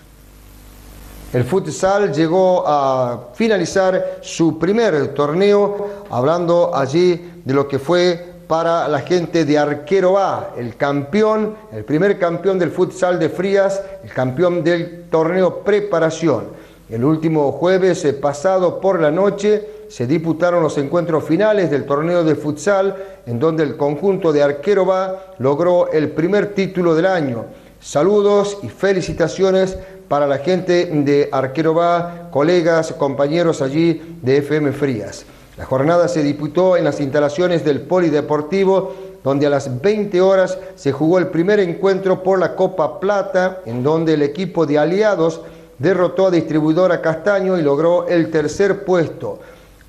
El futsal llegó a finalizar su primer torneo, hablando allí de lo que fue para la gente de Arquero A, el campeón, el primer campeón del futsal de Frías, el campeón del torneo preparación. El último jueves eh, pasado por la noche se disputaron los encuentros finales del torneo de futsal, en donde el conjunto de Arquero logró el primer título del año. Saludos y felicitaciones para la gente de Arquero Va, colegas, compañeros allí de FM Frías. La jornada se disputó en las instalaciones del Polideportivo, donde a las 20 horas se jugó el primer encuentro por la Copa Plata, en donde el equipo de aliados derrotó a Distribuidora Castaño y logró el tercer puesto.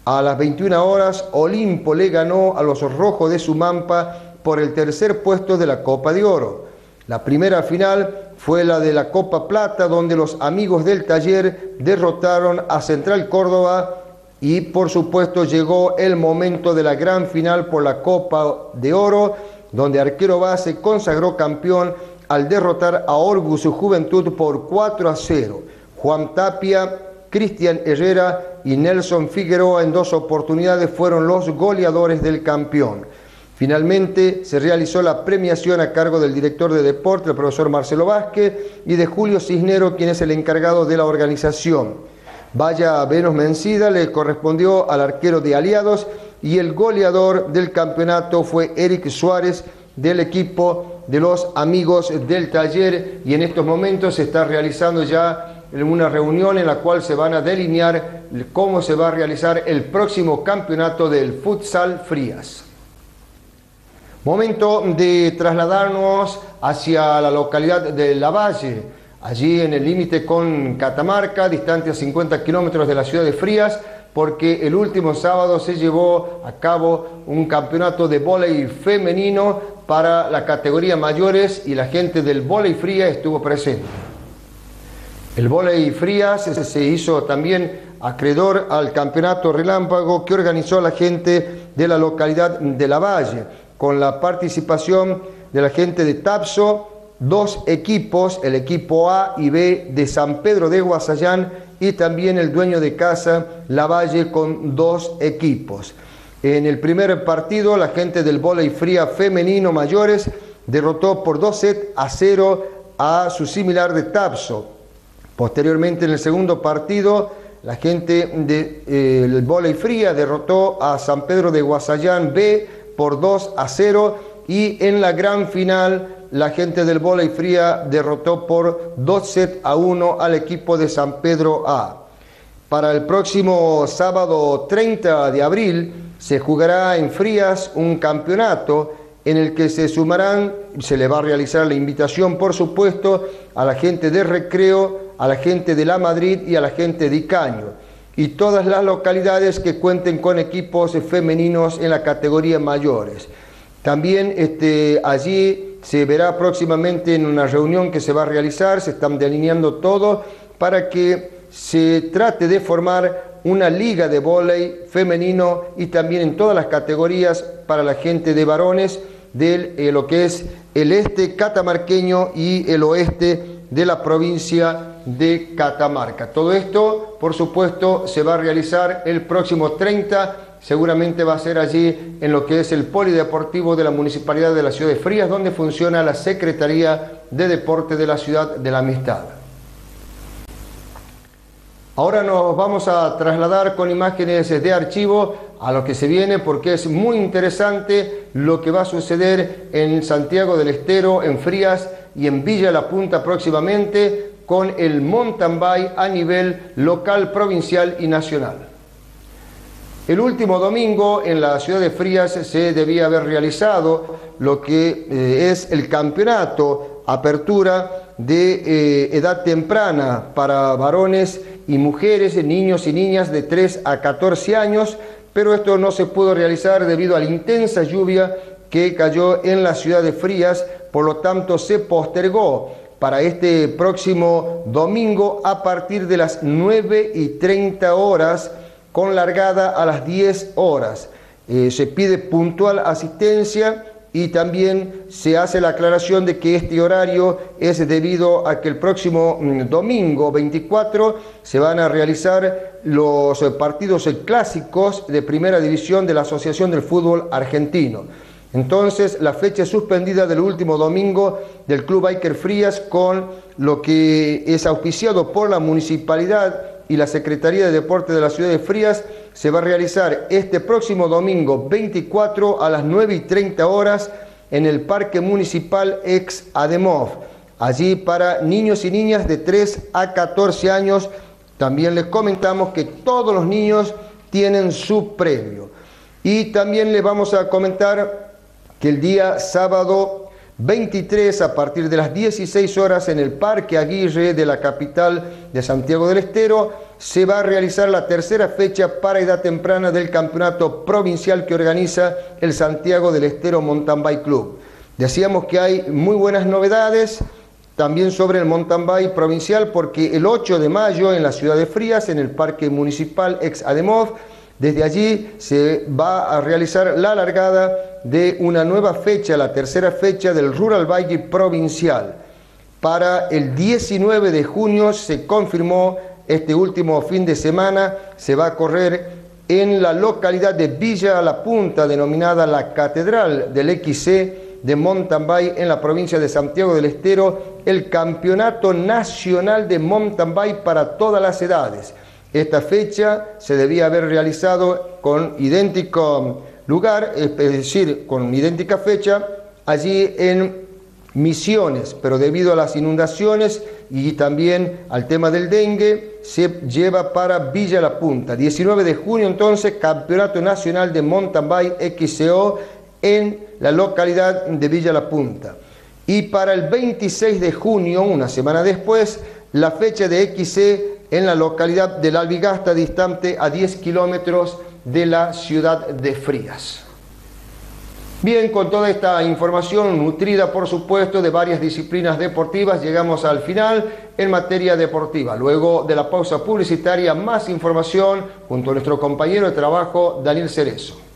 A las 21 horas, Olimpo le ganó a los rojos de Sumampa por el tercer puesto de la Copa de Oro. La primera final fue la de la Copa Plata, donde los amigos del taller derrotaron a Central Córdoba y por supuesto llegó el momento de la gran final por la Copa de Oro, donde Arquero Base consagró campeón al derrotar a Orgus Juventud por 4 a 0. Juan Tapia, Cristian Herrera y Nelson Figueroa en dos oportunidades fueron los goleadores del campeón. Finalmente se realizó la premiación a cargo del director de deporte, el profesor Marcelo Vázquez, y de Julio Cisnero, quien es el encargado de la organización. Vaya Venus Mencida le correspondió al arquero de Aliados y el goleador del campeonato fue Eric Suárez del equipo de los amigos del taller y en estos momentos se está realizando ya una reunión en la cual se van a delinear cómo se va a realizar el próximo campeonato del futsal Frías. Momento de trasladarnos hacia la localidad de La Valle allí en el límite con Catamarca, distante a 50 kilómetros de la ciudad de Frías, porque el último sábado se llevó a cabo un campeonato de vóley femenino para la categoría mayores y la gente del vóley fría estuvo presente. El vóley Frías se hizo también acreedor al campeonato relámpago que organizó la gente de la localidad de La Valle, con la participación de la gente de Tapso, dos equipos, el equipo A y B de San Pedro de Guasayán y también el dueño de casa Lavalle con dos equipos. En el primer partido, la gente del vóley fría femenino mayores derrotó por 2 sets a 0 a su similar de Tapso. Posteriormente, en el segundo partido, la gente del de, eh, Voley Fría derrotó a San Pedro de Guasayán B por 2 a 0 y en la gran final la gente del Voley Fría derrotó por 2 sets a 1 al equipo de San Pedro A. Para el próximo sábado 30 de abril se jugará en Frías un campeonato en el que se sumarán, se le va a realizar la invitación por supuesto a la gente de recreo a la gente de La Madrid y a la gente de Icaño y todas las localidades que cuenten con equipos femeninos en la categoría mayores. También este, allí se verá próximamente en una reunión que se va a realizar, se están delineando todo para que se trate de formar una liga de vóley femenino y también en todas las categorías para la gente de varones de eh, lo que es el este catamarqueño y el oeste de la provincia de Catamarca. Todo esto, por supuesto, se va a realizar el próximo 30, seguramente va a ser allí en lo que es el polideportivo de la Municipalidad de la Ciudad de Frías, donde funciona la Secretaría de Deporte de la Ciudad de la Amistad. Ahora nos vamos a trasladar con imágenes de archivo a lo que se viene porque es muy interesante lo que va a suceder en Santiago del Estero, en Frías y en Villa La Punta próximamente con el mountain bike a nivel local, provincial y nacional. El último domingo en la ciudad de Frías se debía haber realizado lo que eh, es el campeonato apertura de eh, edad temprana para varones y mujeres, niños y niñas de 3 a 14 años, pero esto no se pudo realizar debido a la intensa lluvia que cayó en la ciudad de Frías, por lo tanto se postergó para este próximo domingo a partir de las 9 y 30 horas con largada a las 10 horas. Eh, se pide puntual asistencia y también se hace la aclaración de que este horario es debido a que el próximo mm, domingo 24 se van a realizar los partidos clásicos de primera división de la Asociación del Fútbol Argentino. Entonces, la fecha suspendida del último domingo del Club Biker Frías con lo que es auspiciado por la municipalidad y la Secretaría de Deporte de la Ciudad de Frías se va a realizar este próximo domingo 24 a las 9 y 30 horas en el Parque Municipal ex Ademov. Allí para niños y niñas de 3 a 14 años. También les comentamos que todos los niños tienen su premio. Y también les vamos a comentar que el día sábado 23 a partir de las 16 horas en el Parque Aguirre de la capital de Santiago del Estero se va a realizar la tercera fecha para edad temprana del campeonato provincial que organiza el Santiago del Estero Mountain Bike Club. Decíamos que hay muy buenas novedades también sobre el mountain bike provincial porque el 8 de mayo en la ciudad de Frías, en el Parque Municipal ex Ademov, desde allí se va a realizar la largada de una nueva fecha, la tercera fecha del Rural Bike Provincial. Para el 19 de junio se confirmó este último fin de semana, se va a correr en la localidad de Villa La Punta, denominada la Catedral del XC de mountain en la provincia de Santiago del Estero, el Campeonato Nacional de Mountain para todas las edades. Esta fecha se debía haber realizado con idéntico lugar, es decir, con idéntica fecha, allí en Misiones, pero debido a las inundaciones y también al tema del dengue, se lleva para Villa La Punta. 19 de junio entonces, Campeonato Nacional de Mountain Bike XCO en la localidad de Villa La Punta. Y para el 26 de junio, una semana después, la fecha de XC en la localidad del Albigasta, distante a 10 kilómetros de la ciudad de Frías. Bien, con toda esta información nutrida, por supuesto, de varias disciplinas deportivas, llegamos al final en materia deportiva. Luego de la pausa publicitaria, más información junto a nuestro compañero de trabajo, Daniel Cerezo.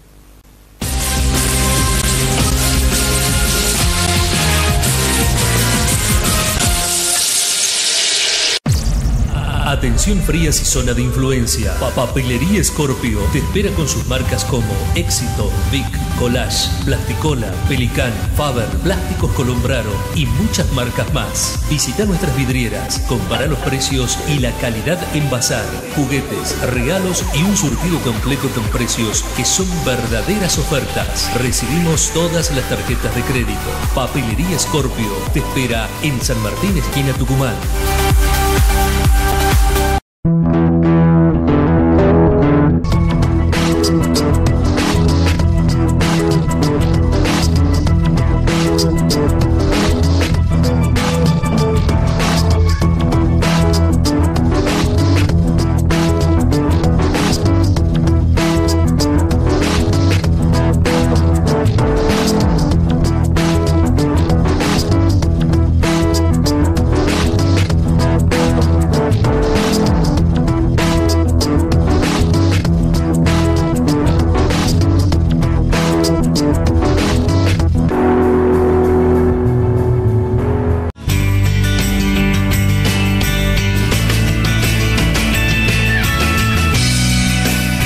Atención Frías y zona de influencia. Papelería Scorpio te espera con sus marcas como Éxito, Vic, Collage, Plasticola, Pelican, Faber, Plásticos Colombraro y muchas marcas más. Visita nuestras vidrieras, compara los precios y la calidad en bazar, juguetes, regalos y un surtido completo con precios que son verdaderas ofertas. Recibimos todas las tarjetas de crédito. Papelería Scorpio te espera en San Martín, esquina Tucumán.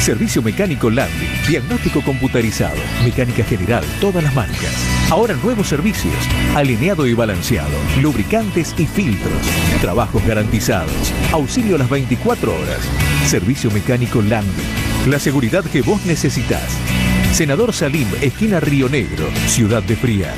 Servicio mecánico Landy, diagnóstico computarizado, mecánica general, todas las marcas. Ahora nuevos servicios, alineado y balanceado, lubricantes y filtros, trabajos garantizados, auxilio a las 24 horas. Servicio mecánico Landy, la seguridad que vos necesitas. Senador Salim, esquina Río Negro, Ciudad de Frías.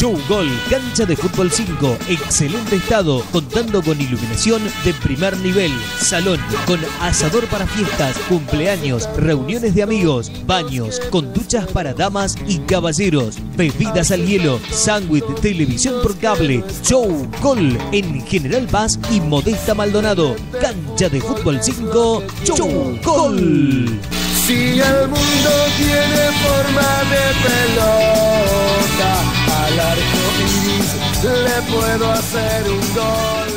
Show Gol, cancha de fútbol 5, excelente estado, contando con iluminación de primer nivel, salón con asador para fiestas, cumpleaños, reuniones de amigos, baños, con duchas para damas y caballeros, bebidas al hielo, sándwich, televisión por cable, Show Gol en General Paz y Modesta Maldonado, cancha de fútbol 5, Show Gol. Si el mundo tiene forma de pelota, al arco iris le puedo hacer un gol.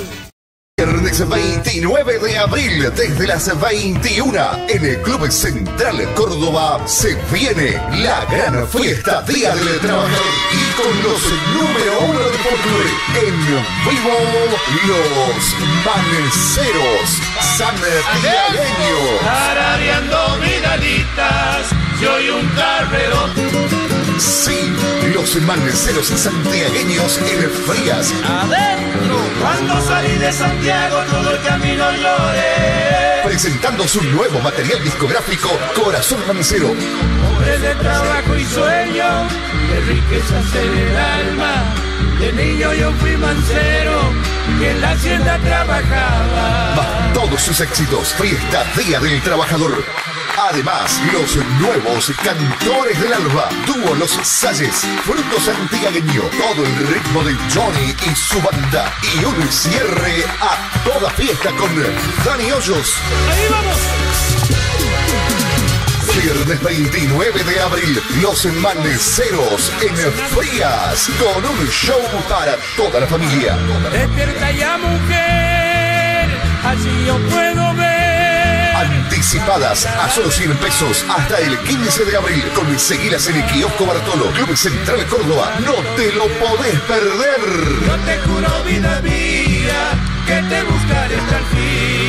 Viernes 29 de abril, desde las 21, en el Club Central Córdoba, se viene la gran fiesta Día del Trabajador y con los número uno de folclore en vivo, los Manceros Santiagueños. Tarareando vidalitas, soy un carrero. Sí, los manceros santiagueños en Frías. Adentro, cuando salí de Santiago todo el camino lloré. Presentando su nuevo material discográfico, Corazón Mancero. Hombre de trabajo y sueño, de riquezas en el alma. De niño yo fui mancero, y en la hacienda trabajaba. Más todos sus éxitos, fiesta Día del Trabajador. Además, los nuevos cantores del alba, dúo Los Salles, Fruto Santiagueño, todo el ritmo de Johnny y su banda. Y un cierre a toda fiesta con Dani Hoyos. ¡Ahí vamos! Viernes 29 de abril, Los Manceros en Frías, con un show para toda la familia. Despierta ya mujer, así yo puedo ver. Anticipadas a solo 100 pesos hasta el 15 de abril. Conseguilas en el kiosco Bartolo, Club Central Córdoba. No te lo podés perder. Yo te juro, vida mía, que te buscaré hasta el fin.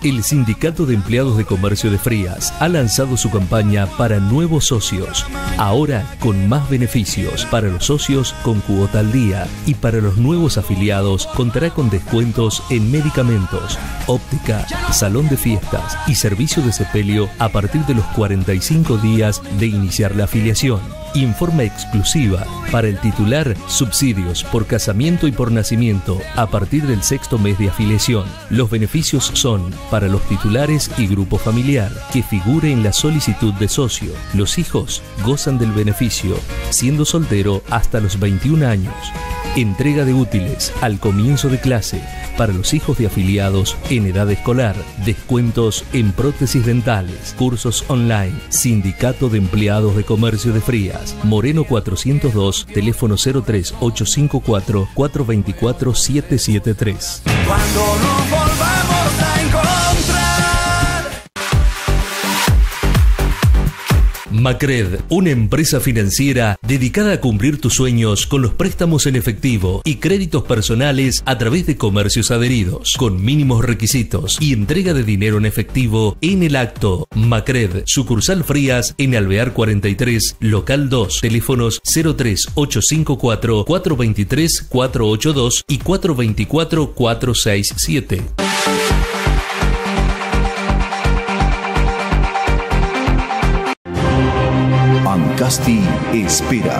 El Sindicato de Empleados de Comercio de Frías ha lanzado su campaña para nuevos socios, ahora con más beneficios para los socios con cuota al día y para los nuevos afiliados contará con descuentos en medicamentos, óptica, salón de fiestas y servicio de sepelio a partir de los 45 días de iniciar la afiliación. Informa exclusiva para el titular subsidios por casamiento y por nacimiento a partir del sexto mes de afiliación. Los beneficios son para los titulares y grupo familiar que figure en la solicitud de socio. Los hijos gozan del beneficio siendo soltero hasta los 21 años. Entrega de útiles al comienzo de clase para los hijos de afiliados en edad escolar. Descuentos en prótesis dentales, cursos online. Sindicato de Empleados de Comercio de Frías. Moreno 402, teléfono 03854 424 773. Cuando nos Macred, una empresa financiera dedicada a cumplir tus sueños con los préstamos en efectivo y créditos personales a través de comercios adheridos, con mínimos requisitos y entrega de dinero en efectivo en el acto. Macred, sucursal Frías en Alvear 43, local 2, teléfonos 03854 423 482 y 424 467. Ancasti espera.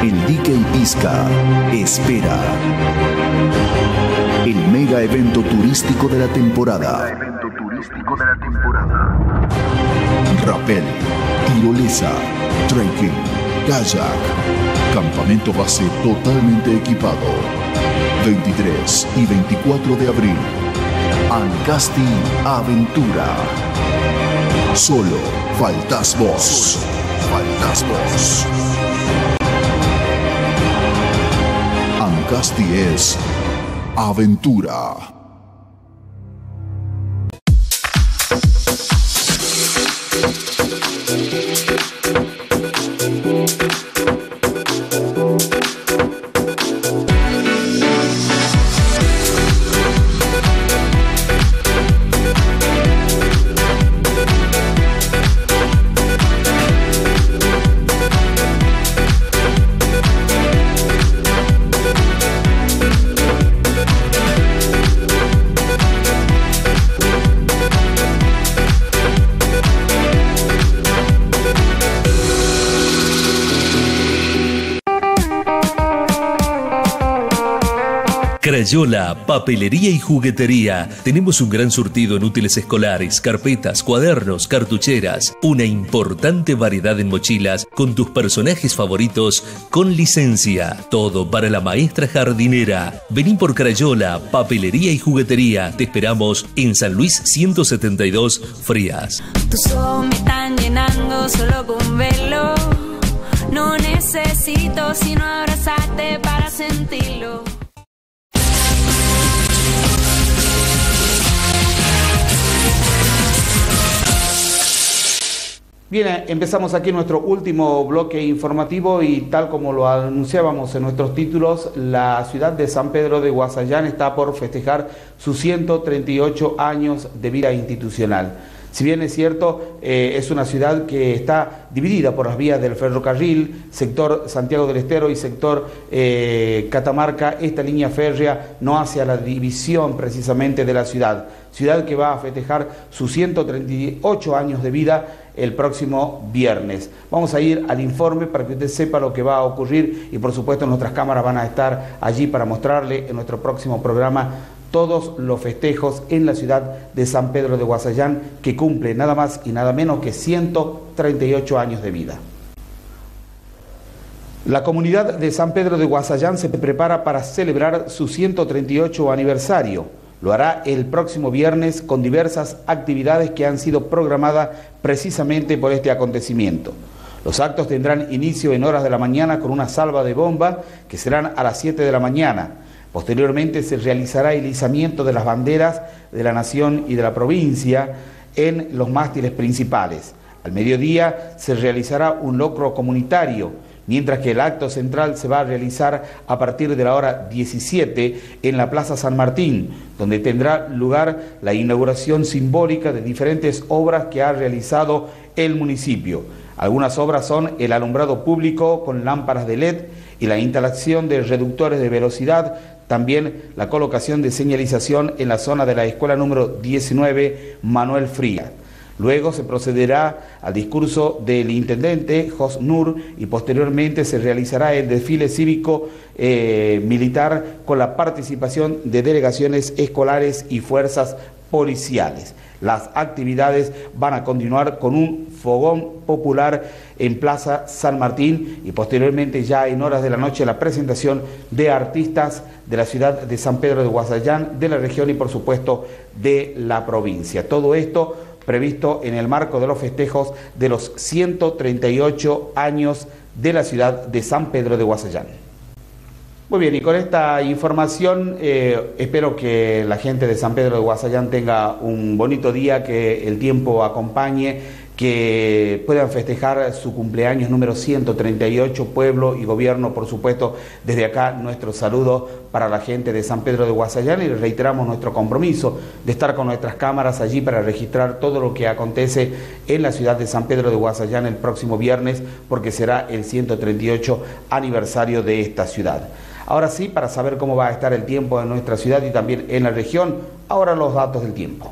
El dique Pisca espera. El mega evento turístico de la temporada. Rappel, tirolesa, trekking, kayak. Campamento base totalmente equipado. 23 y 24 de abril. Ancasti Aventura. Solo faltas vos. Faltas vos. Ancasti es aventura. Crayola, papelería y juguetería. Tenemos un gran surtido en útiles escolares, carpetas, cuadernos, cartucheras. Una importante variedad en mochilas con tus personajes favoritos con licencia. Todo para la maestra jardinera. Vení por Crayola, papelería y juguetería. Te esperamos en San Luis 172, Frías. Tus ojos me están llenando solo con. No necesito sino abrazarte para sentirlo. Bien, empezamos aquí nuestro último bloque informativo y tal como lo anunciábamos en nuestros títulos, la ciudad de San Pedro de Guasayán está por festejar sus 138 años de vida institucional. Si bien es cierto, eh, es una ciudad que está dividida por las vías del ferrocarril, sector Santiago del Estero y sector eh, Catamarca, esta línea férrea no hace a la división precisamente de la ciudad. Ciudad que va a festejar sus 138 años de vida el próximo viernes. Vamos a ir al informe para que usted sepa lo que va a ocurrir y por supuesto nuestras cámaras van a estar allí para mostrarle en nuestro próximo programa todos los festejos en la ciudad de San Pedro de Guasayán, que cumple nada más y nada menos que 138 años de vida. La comunidad de San Pedro de Guasayán se prepara para celebrar su 138 aniversario. Lo hará el próximo viernes con diversas actividades que han sido programadas precisamente por este acontecimiento. Los actos tendrán inicio en horas de la mañana con una salva de bomba que serán a las 7 de la mañana. Posteriormente se realizará el izamiento de las banderas de la nación y de la provincia en los mástiles principales. Al mediodía se realizará un locro comunitario, mientras que el acto central se va a realizar a partir de la hora 17 en la Plaza San Martín, donde tendrá lugar la inauguración simbólica de diferentes obras que ha realizado el municipio. Algunas obras son el alumbrado público con lámparas de LED y la instalación de reductores de velocidad, también la colocación de señalización en la zona de la escuela número 19 Manuel Fría. Luego se procederá al discurso del intendente Jos Nur y posteriormente se realizará el desfile cívico eh, militar con la participación de delegaciones escolares y fuerzas policiales. Las actividades van a continuar con un fogón popular en Plaza San Martín y posteriormente ya en horas de la noche la presentación de artistas de la ciudad de San Pedro de Guasayán, de la región y por supuesto de la provincia. Todo esto previsto en el marco de los festejos de los 138 años de la ciudad de San Pedro de Guasayán. Muy bien, y con esta información eh, espero que la gente de San Pedro de Guasayán tenga un bonito día, que el tiempo acompañe, que puedan festejar su cumpleaños número 138, pueblo y gobierno, por supuesto, desde acá nuestro saludo para la gente de San Pedro de Guasayán y reiteramos nuestro compromiso de estar con nuestras cámaras allí para registrar todo lo que acontece en la ciudad de San Pedro de Guasayán el próximo viernes, porque será el 138 aniversario de esta ciudad. Ahora sí, para saber cómo va a estar el tiempo en nuestra ciudad y también en la región, ahora los datos del tiempo.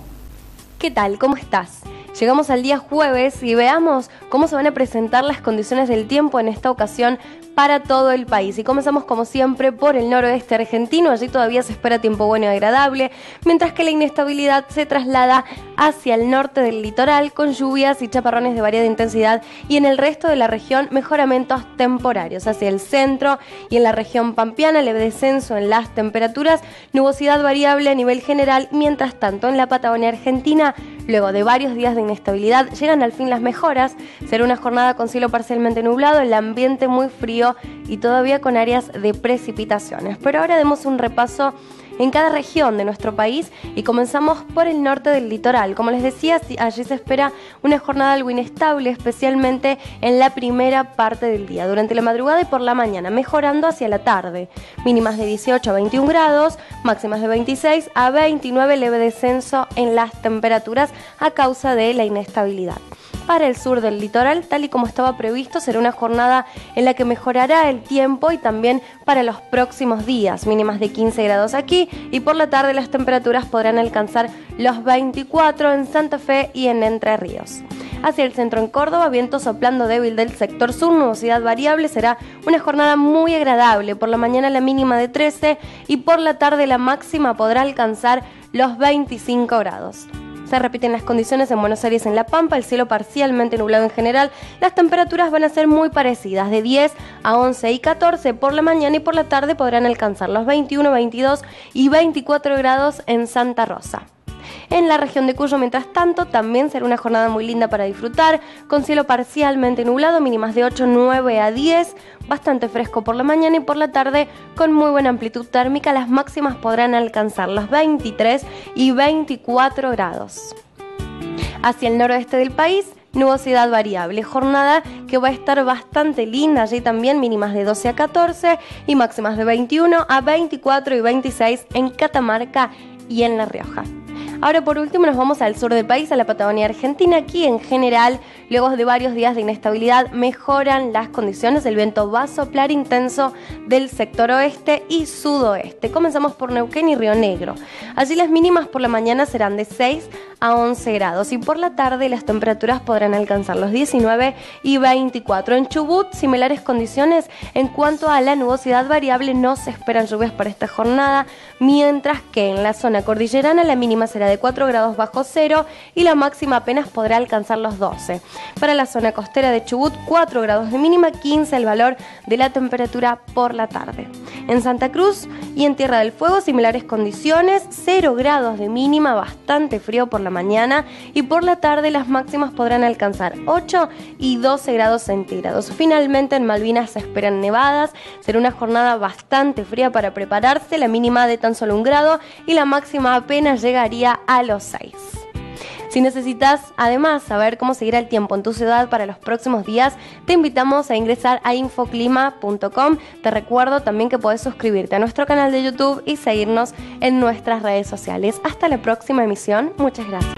¿Qué tal? ¿Cómo estás? Llegamos al día jueves y veamos cómo se van a presentar las condiciones del tiempo en esta ocasión para todo el país. Y comenzamos como siempre por el noroeste argentino, allí todavía se espera tiempo bueno y agradable, mientras que la inestabilidad se traslada hacia el norte del litoral con lluvias y chaparrones de variada intensidad y en el resto de la región mejoramientos temporarios. Hacia el centro y en la región pampeana leve descenso en las temperaturas, nubosidad variable a nivel general, mientras tanto en la Patagonia Argentina, luego de varios días de inestabilidad, llegan al fin las mejoras. Será una jornada con cielo parcialmente nublado, el ambiente muy frío y todavía con áreas de precipitaciones. Pero ahora demos un repaso en cada región de nuestro país y comenzamos por el norte del litoral. Como les decía, allí se espera una jornada algo inestable, especialmente en la primera parte del día, durante la madrugada y por la mañana, mejorando hacia la tarde. Mínimas de 18 a 21 grados, máximas de 26 a 29, leve descenso en las temperaturas a causa de la inestabilidad para el sur del litoral, tal y como estaba previsto, será una jornada en la que mejorará el tiempo y también para los próximos días, mínimas de 15 grados aquí y por la tarde las temperaturas podrán alcanzar los 24 en Santa Fe y en Entre Ríos. Hacia el centro en Córdoba, viento soplando débil del sector sur, nubosidad variable, será una jornada muy agradable. Por la mañana la mínima de 13 y por la tarde la máxima podrá alcanzar los 25 grados. Se repiten las condiciones en Buenos Aires en La Pampa, el cielo parcialmente nublado en general. Las temperaturas van a ser muy parecidas, de 10 a 11 y 14 por la mañana y por la tarde podrán alcanzar los 21, 22 y 24 grados en Santa Rosa. En la región de Cuyo, mientras tanto, también será una jornada muy linda para disfrutar, con cielo parcialmente nublado, mínimas de 8, 9 a 10, bastante fresco por la mañana y por la tarde con muy buena amplitud térmica. Las máximas podrán alcanzar los 23 y 24 grados. Hacia el noroeste del país, nubosidad variable. Jornada que va a estar bastante linda, allí también mínimas de 12 a 14 y máximas de 21 a 24 y 26 en Catamarca y en La Rioja. Ahora por último nos vamos al sur del país, a la Patagonia Argentina. Aquí en general, luego de varios días de inestabilidad, mejoran las condiciones. El viento va a soplar intenso del sector oeste y sudoeste. Comenzamos por Neuquén y Río Negro. Allí las mínimas por la mañana serán de 6 a 11 grados y por la tarde las temperaturas podrán alcanzar los 19 y 24. En Chubut, similares condiciones en cuanto a la nubosidad variable, no se esperan lluvias para esta jornada, mientras que en la zona cordillerana la mínima será de 4 grados bajo cero y la máxima apenas podrá alcanzar los 12. Para la zona costera de Chubut, 4 grados de mínima, 15 el valor de la temperatura por la tarde. En Santa Cruz y en Tierra del Fuego, similares condiciones, 0 grados de mínima, bastante frío por la mañana y por la tarde las máximas podrán alcanzar 8 y 12 grados centígrados. Finalmente en Malvinas se esperan nevadas, será una jornada bastante fría para prepararse, la mínima de tan solo un grado y la máxima apenas llegaría a los 6. Si necesitas además saber cómo seguir el tiempo en tu ciudad para los próximos días, te invitamos a ingresar a infoclima.com. Te recuerdo también que puedes suscribirte a nuestro canal de YouTube y seguirnos en nuestras redes sociales. Hasta la próxima emisión. Muchas gracias.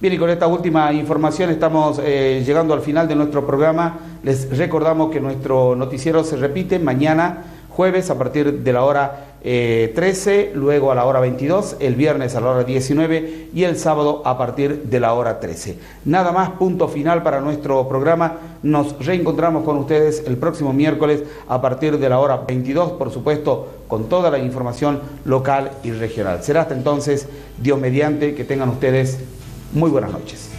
Bien, y con esta última información estamos eh, llegando al final de nuestro programa. Les recordamos que nuestro noticiero se repite mañana jueves a partir de la hora 13, luego a la hora 22, el viernes a la hora 19 y el sábado a partir de la hora 13. Nada más, punto final para nuestro programa. Nos reencontramos con ustedes el próximo miércoles a partir de la hora 22, por supuesto, con toda la información local y regional. Será hasta entonces, Dios mediante, que tengan ustedes muy buenas noches.